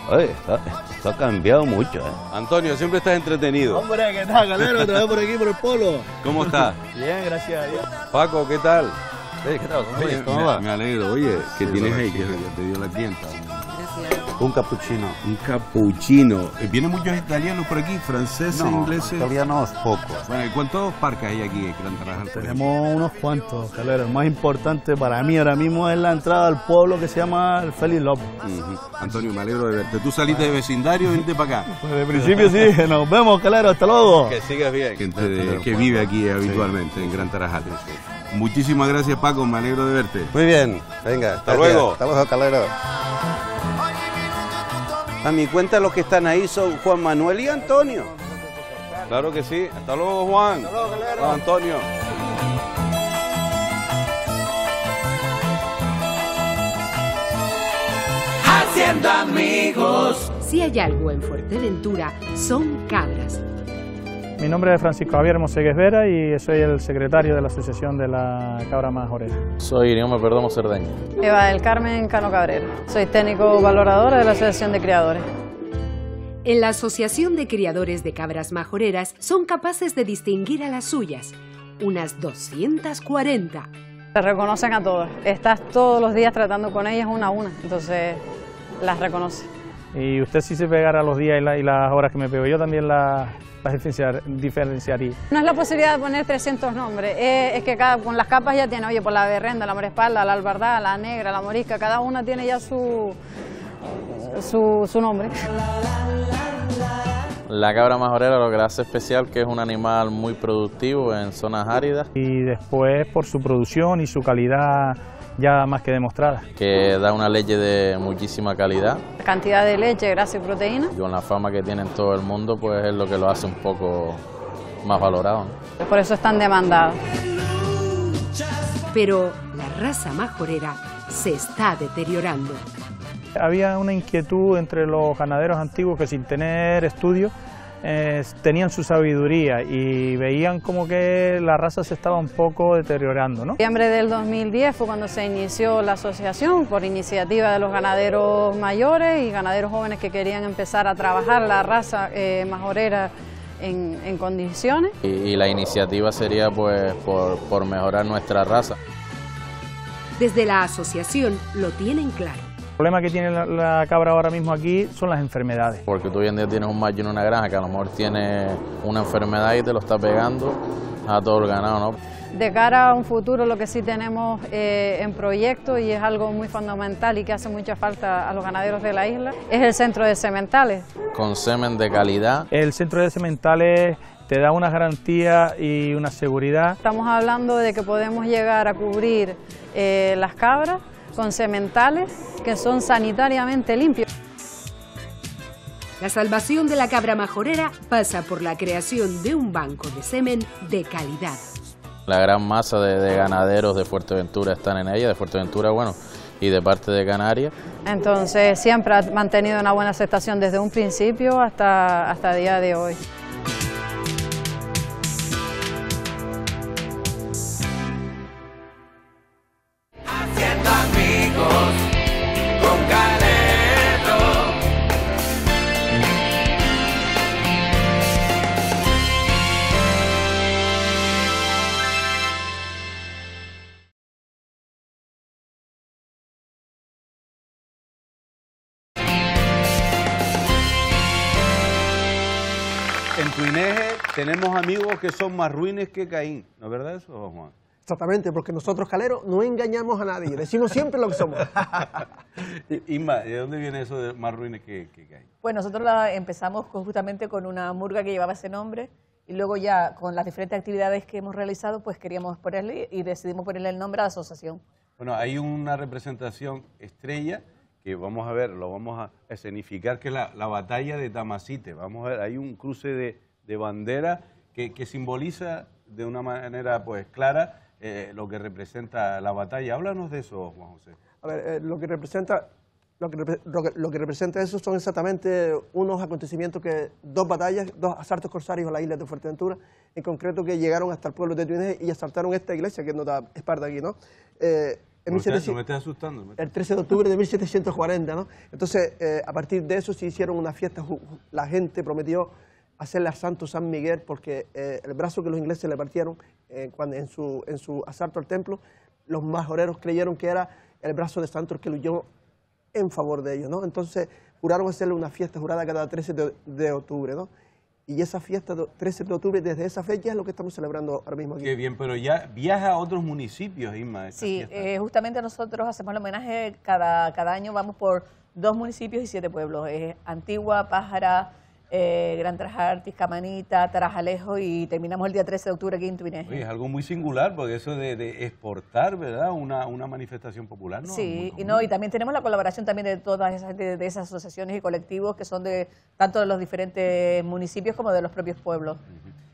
Oye, está, esto ha cambiado mucho. ¿eh? Antonio, siempre estás entretenido. Hombre, ¿qué tal, galero? Otra vez por aquí, por el polo. ¿Cómo estás? Bien, gracias a Dios. Paco, ¿qué tal? ¿qué tal? ¿Cómo Oye? ¿Cómo me, va? me alegro. Oye, ¿qué tienes ahí? Que te dio la clienta. Un cappuccino. Un cappuccino. Eh, ¿Vienen muchos italianos por aquí? ¿Franceses, No, ingleses? italianos pocos. Bueno, ¿y cuántos parques hay aquí en Gran Tarajal? Tenemos unos cuantos, calero. El más importante para mí ahora mismo es la entrada al pueblo que se llama el Félix López. Antonio, me alegro de verte. ¿Tú saliste de vecindario y viniste para acá? <laughs> Pues de principio sí, nos vemos, calero. Hasta luego. Que sigas bien. Gente de- que vive aquí habitualmente en Gran Tarajal. Muchísimas gracias, Paco. Me alegro de verte. Muy bien, venga, Hasta luego. Hasta luego, calero. A mi cuenta los que están ahí son Juan Manuel y Antonio. Claro que sí. Hasta luego, Juan. Hasta luego, Antonio. Haciendo amigos. Si hay algo en Fuerteventura, son cabras. Mi nombre es Francisco Javier Mosegues Vera y soy el secretario de la Asociación de la Cabra Majorera. Soy Irioma Perdomo Cerdeña. Eva del Carmen Cano Cabrera. Soy técnico valoradora de la Asociación de Criadores. En la Asociación de Criadores de Cabras Majoreras son capaces de distinguir a las suyas, unas 240. Se reconocen a todas. Estás todos los días tratando con ellas una a una, entonces las reconoce. Y usted si se pegara los días y, la- y las horas que me pego, yo también las, las diferenciar- diferenciaría. No es la posibilidad de poner 300 nombres, es, es que cada, con las capas ya tiene, oye, por la berrenda, la morespalda, la albardá, la negra, la morisca, cada una tiene ya su, su, su nombre. La cabra majorera lo que la hace especial que es un animal muy productivo en zonas áridas, Y después por su producción y su calidad ya más que demostrada. que da una leche de muchísima calidad Cantidad de leche, grasa y proteína. y con la fama que tiene en todo el mundo pues es lo que lo hace un poco más valorado. ¿no? Por eso es tan demandado. Pero la raza majorera se está deteriorando. Había una inquietud entre los ganaderos antiguos que sin tener estudios eh, tenían su sabiduría y veían como que la raza se estaba un poco deteriorando. ¿no? En noviembre del 2010 fue cuando se inició la asociación por iniciativa de los ganaderos mayores y ganaderos jóvenes que querían empezar a trabajar la raza eh, majorera en, en condiciones. Y, y la iniciativa sería pues por, por mejorar nuestra raza. Desde la asociación lo tienen claro. El problema que tiene la, la cabra ahora mismo aquí son las enfermedades. Porque tú hoy en día tienes un macho en una granja que a lo mejor tiene una enfermedad y te lo está pegando a todo el ganado, ¿no? De cara a un futuro lo que sí tenemos eh, en proyecto y es algo muy fundamental y que hace mucha falta a los ganaderos de la isla es el centro de sementales. Con semen de calidad. El centro de sementales te da una garantía y una seguridad. Estamos hablando de que podemos llegar a cubrir eh, las cabras con sementales que son sanitariamente limpios. La salvación de la cabra majorera pasa por la creación de un banco de semen de calidad. La gran masa de, de ganaderos de Fuerteventura están en ella, de Fuerteventura, bueno, y de parte de Canarias. Entonces siempre ha mantenido una buena aceptación desde un principio hasta, hasta el día de hoy. Tenemos amigos que son más ruines que Caín, ¿no es verdad eso, Juan? Exactamente, porque nosotros, Calero, no engañamos a nadie, decimos siempre lo que somos. <laughs> Isma, ¿de dónde viene eso de más ruines que, que Caín? Pues nosotros la empezamos con- justamente con una murga que llevaba ese nombre y luego ya con las diferentes actividades que hemos realizado, pues queríamos ponerle y decidimos ponerle el nombre a la asociación. Bueno, hay una representación estrella que vamos a ver, lo vamos a escenificar, que es la, la batalla de Tamasite. Vamos a ver, hay un cruce de, de bandera que, que simboliza de una manera pues clara eh, lo que representa la batalla. Háblanos de eso, Juan José. A ver, eh, lo que representa lo que, lo, que, lo que representa eso son exactamente unos acontecimientos que, dos batallas, dos asaltos corsarios a la isla de Fuerteventura, en concreto que llegaron hasta el pueblo de Tuineje y asaltaron esta iglesia que no da espalda aquí, ¿no? Eh, en me estás- 1700 no me estás asustando. me- el 13 de octubre de 1740, ¿no? Entonces, eh, a partir de eso se hicieron una fiesta, la gente prometió hacerle al santo San Miguel porque eh, el brazo que los ingleses le partieron eh, cuando, en, su, en su asalto al templo, los majoreros creyeron que era el brazo de santo el que luchó en favor de ellos, ¿no? Entonces, juraron hacerle una fiesta jurada cada 13 de, de octubre, ¿no? Y esa fiesta de 13 de octubre, desde esa fecha es lo que estamos celebrando ahora mismo aquí. Qué bien, pero ya viaja a otros municipios, Isma. esta Sí, eh, justamente nosotros hacemos el homenaje cada, cada año, vamos por dos municipios y siete pueblos, eh, Antigua, Pájara, eh, Gran Trajartis, Camanita, Tarajalejo y terminamos el día 13 de octubre aquí en. Oye, es algo muy singular, porque eso de, de exportar, ¿verdad? Una, una manifestación popular, ¿no? Sí, y no, y también tenemos la colaboración también de todas esas de, de esas asociaciones y colectivos que son de tanto de los diferentes municipios como de los propios pueblos.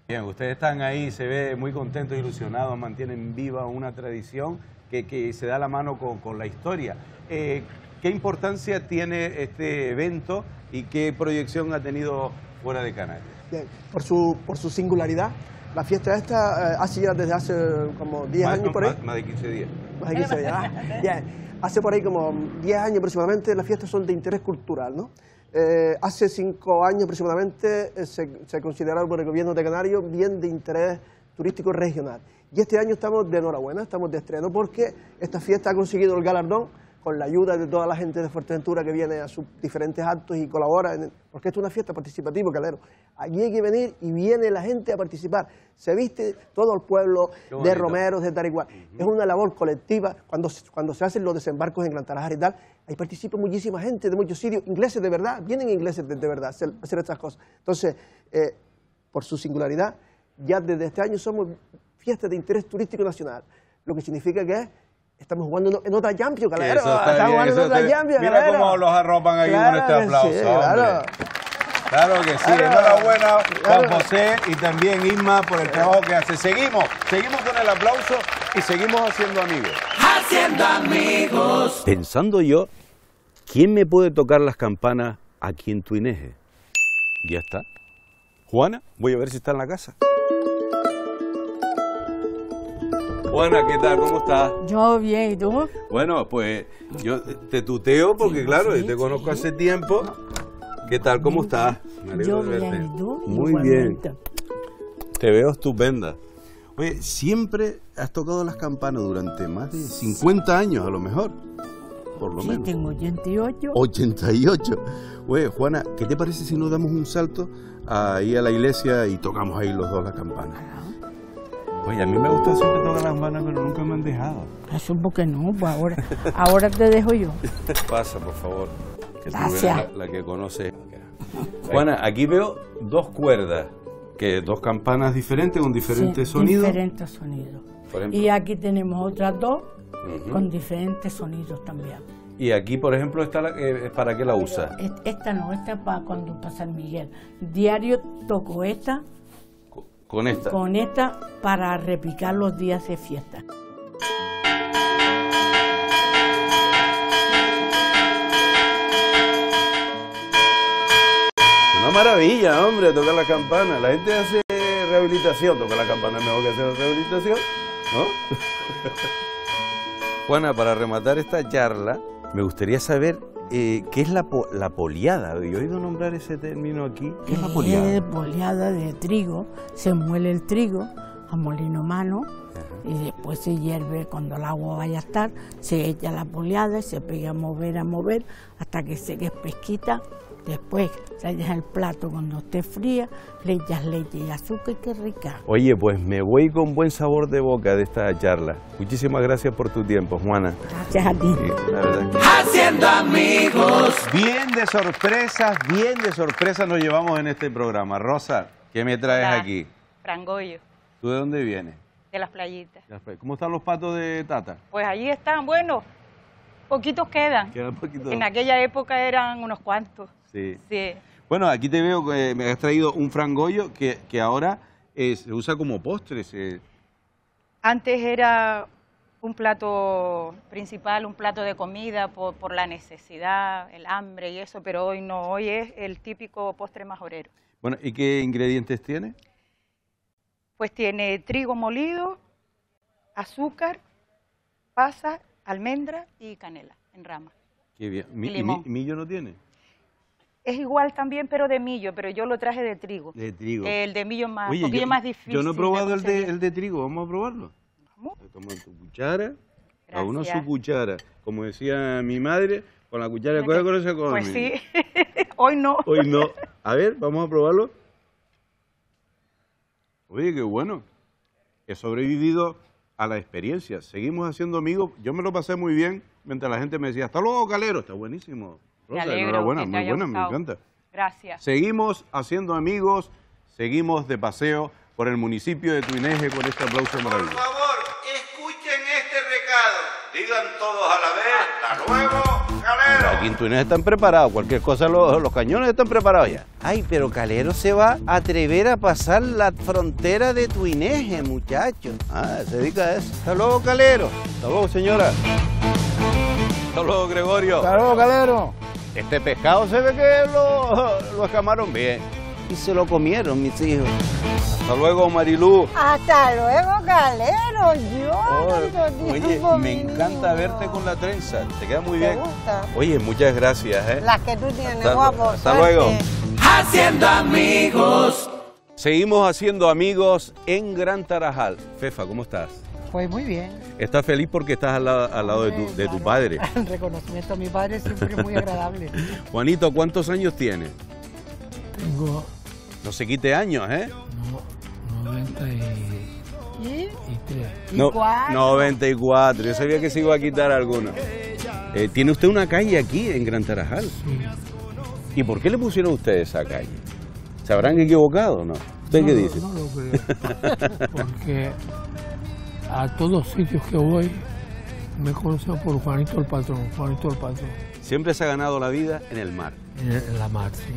Bien, ustedes están ahí, se ve muy contentos, ilusionados, mantienen viva una tradición que, que se da la mano con, con la historia. Eh, ¿Qué importancia tiene este evento y qué proyección ha tenido fuera de Canarias? Bien, por su, por su singularidad, la fiesta esta eh, hace ya desde hace como 10 Más- años por ahí. más- más de 15 días. Más de 15 días. Ah, <laughs> bien. Hace por ahí como 10 años aproximadamente las fiestas son de interés cultural, ¿no? Eh, hace 5 años aproximadamente eh, se, se consideraron por el gobierno de Canarias bien de interés turístico regional. Y este año estamos de enhorabuena, estamos de estreno porque esta fiesta ha conseguido el galardón con la ayuda de toda la gente de Fuerteventura que viene a sus diferentes actos y colabora, en- porque esto es una fiesta participativa, Calero. Allí hay que venir y viene la gente a participar. Se viste todo el pueblo de romeros, de tal y cual. Es una labor colectiva. Cuando, se- cuando se hacen los desembarcos en Gran Tarajal y tal, ahí participa muchísima gente de muchos sitios, ingleses de verdad, vienen ingleses de, de verdad a hacer, estas cosas. Entonces, eh, por su singularidad, ya desde este año somos fiestas de interés turístico nacional, lo que significa que estamos jugando en otra Champions, está Estamos bien, jugando en otra Champions, Mira cómo los arropan aquí Claro con este aplauso. sí, claro. Claro que sí. Claro. Enhorabuena, Juan Claro. José y también Isma por el trabajo que hace. Seguimos, seguimos con el aplauso y seguimos haciendo amigos. Haciendo amigos. Pensando yo, ¿quién me puede tocar las campanas aquí en Tuineje? Ya está. Juana, voy a ver si está en la casa. Juana, ¿qué tal? ¿Cómo estás? Yo bien, ¿y tú? Bueno, pues yo te tuteo porque, claro, yo te conozco hace tiempo. ¿Qué tal? ¿Cómo estás? Me alegro Yo de bien, verte. ¿y tú? Muy Igualmente. bien. Te veo estupenda. Oye, siempre has tocado las campanas durante más de 50 años, a lo mejor. Por lo Sí, menos. tengo 88. 88. Oye, Juana, ¿qué te parece si nos damos un salto ahí a la iglesia y tocamos ahí los dos la campana? Oye, a mí me gusta siempre tocar las campanas, pero nunca me han dejado. Eso porque no, pues ahora, ahora te dejo yo. <laughs> Pasa, por favor. Que Gracias. la, la que conoce. Juana, aquí veo dos cuerdas, que dos campanas diferentes con diferentes Sí, sonidos. Diferentes sonidos. Por ejemplo. Y aquí tenemos otras dos con diferentes sonidos también. Y aquí, por ejemplo, está la- eh, ¿para qué la usa? Es- Esta no, esta es para cuando pasa San Miguel. Diario toco esta Con esta. con esta para repicar los días de fiesta. Una maravilla, hombre, tocar la campana. La gente hace rehabilitación, tocar la campana es mejor que hacer rehabilitación, ¿no? <laughs> Juana, para rematar esta charla, me gustaría saber eh, qué es la, po- la poliada. Yo he oído nombrar ese término aquí. ¿Qué es la poliada? Es boleada de trigo, se muele el trigo a molino mano y después se hierve cuando el agua vaya a estar, se echa la boleada y se pega a mover, a mover hasta que se quede pesquita. Después deja el plato cuando esté fría, le echas leche y azúcar y qué rica. Oye, pues me voy con buen sabor de boca de esta charla. Muchísimas gracias por tu tiempo, Juana. Gracias a ti. Sí, la verdad que- Haciendo amigos. Bien de sorpresas, bien de sorpresas nos llevamos en este programa. Rosa, ¿qué me traes Hola. aquí? Frangoyo, ¿Tú de dónde vienes? de las playitas. ¿Cómo están los patos de Tata? Pues allí están, bueno, poquitos quedan. Queda poquito. En aquella época eran unos cuantos. Sí. Sí. Bueno, aquí te veo que me has traído un frangollo que, que ahora eh, se usa como postre. se- Antes era un plato principal, un plato de comida por, por la necesidad, el hambre y eso, pero hoy no, hoy es el típico postre majorero. Bueno, ¿y qué ingredientes tiene? Pues tiene trigo molido, azúcar, pasas, almendra y canela en rama. Qué bien. Mi- Y y limón. mi- millo no tiene? Es igual también, pero de millo, pero yo lo traje de trigo. De trigo. El de millo más, Oye, un poquillo yo, más difícil. yo no he probado el de, el de trigo, vamos a probarlo. Toma tu cuchara, a uno su cuchara. Como decía mi madre, con la cuchara de con se come. Pues sí, <laughs> hoy no. Hoy no. A ver, vamos a probarlo. Oye, qué bueno. He sobrevivido a la experiencia. Seguimos haciendo amigos. Yo me lo pasé muy bien mientras la gente me decía, hasta luego, Calero. Está buenísimo. Me alegro enhorabuena, que te muy haya buena, me encanta. Gracias. Seguimos haciendo amigos, seguimos de paseo por el municipio de Tuineje con este aplauso maravilloso. Por favor, escuchen este recado. Digan todos a la vez, hasta luego, Calero. Aquí en Tuineje están preparados, cualquier cosa, los, los cañones están preparados ya. Ay, pero Calero se va a atrever a pasar la frontera de Tuineje, muchacho. Ah, se dedica a eso. Hasta luego, Calero. Hasta luego, señora. Hasta luego, Gregorio. Hasta luego, Calero. Este pescado se ve que lo, lo escamaron bien. Y se lo comieron mis hijos. Hasta luego, Marilú. Hasta luego, Calero. Yo, querido Oye, tiempo, me encanta niño. verte con la trenza. Te queda muy ¿Te bien. gusta? Oye, muchas gracias. ¿eh? Las que tú tienes, Hasta- guapo. hasta suerte. luego. Haciendo amigos. Seguimos haciendo amigos en Gran Tarajal. Fefa, ¿cómo estás? Pues muy bien. ¿Estás feliz porque estás al lado, al lado de, tu, de tu padre? <laughs> El reconocimiento a mi padre siempre es muy agradable. <laughs> Juanito, ¿cuántos años tienes? Tengo No se quite años, ¿eh? 93. No, 94. Yo sabía que se iba a quitar alguno. Eh, ¿Tiene usted una calle aquí en Gran Tarajal? ¿Y por qué le pusieron a usted esa calle? ¿Se habrán equivocado o no? ¿Usted No qué dice? no lo creo. Porque a todos sitios que voy me conocen por Juanito el Patrón, Juanito el Patrón. Siempre se ha ganado la vida en el mar. En, en la mar, sí.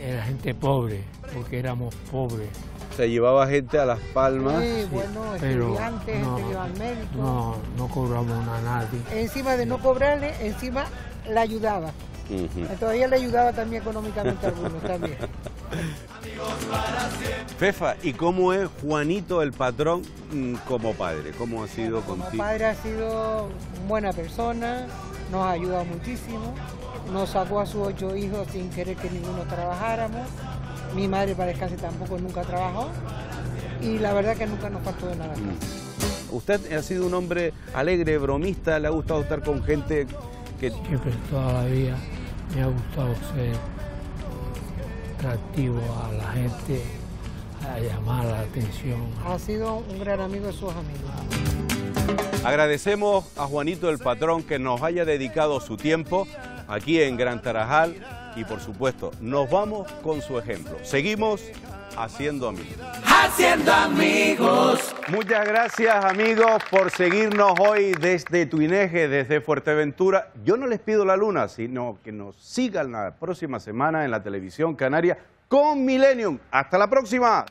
Era gente pobre, porque éramos pobres. Se llevaba gente a Las Palmas. Sí, bueno, Pero estudiantes, no, gente que iba al médico. No, no cobramos a nadie. Encima de no cobrarle, encima la ayudaba. Ujú. Todavía le ayudaba también económicamente a algunos también. <laughs> Fefa, ¿y cómo es Juanito el patrón mm, como padre? ¿Cómo ha sido Mi contigo? padre ha sido buena persona, nos ha ayudado muchísimo, nos sacó a sus ocho hijos sin querer que ninguno trabajáramos. Mi madre para descanse tampoco nunca trabajó y la verdad que nunca nos faltó de nada. Usted ha sido un hombre alegre, bromista, le ha gustado estar con gente que... Siempre, toda la vida, me ha gustado ser atractivo a la gente, a llamar la atención. Ha sido un gran amigo de sus amigos. Agradecemos a Juanito el patrón que nos haya dedicado su tiempo aquí en Gran Tarajal y por supuesto nos vamos con su ejemplo. Seguimos Haciendo Amigos. Haciendo amigos. Muchas gracias amigos por seguirnos hoy desde Tuineje, desde Fuerteventura. Yo no les pido la luna, sino que nos sigan la próxima semana en la televisión canaria con Millennium. Hasta la próxima.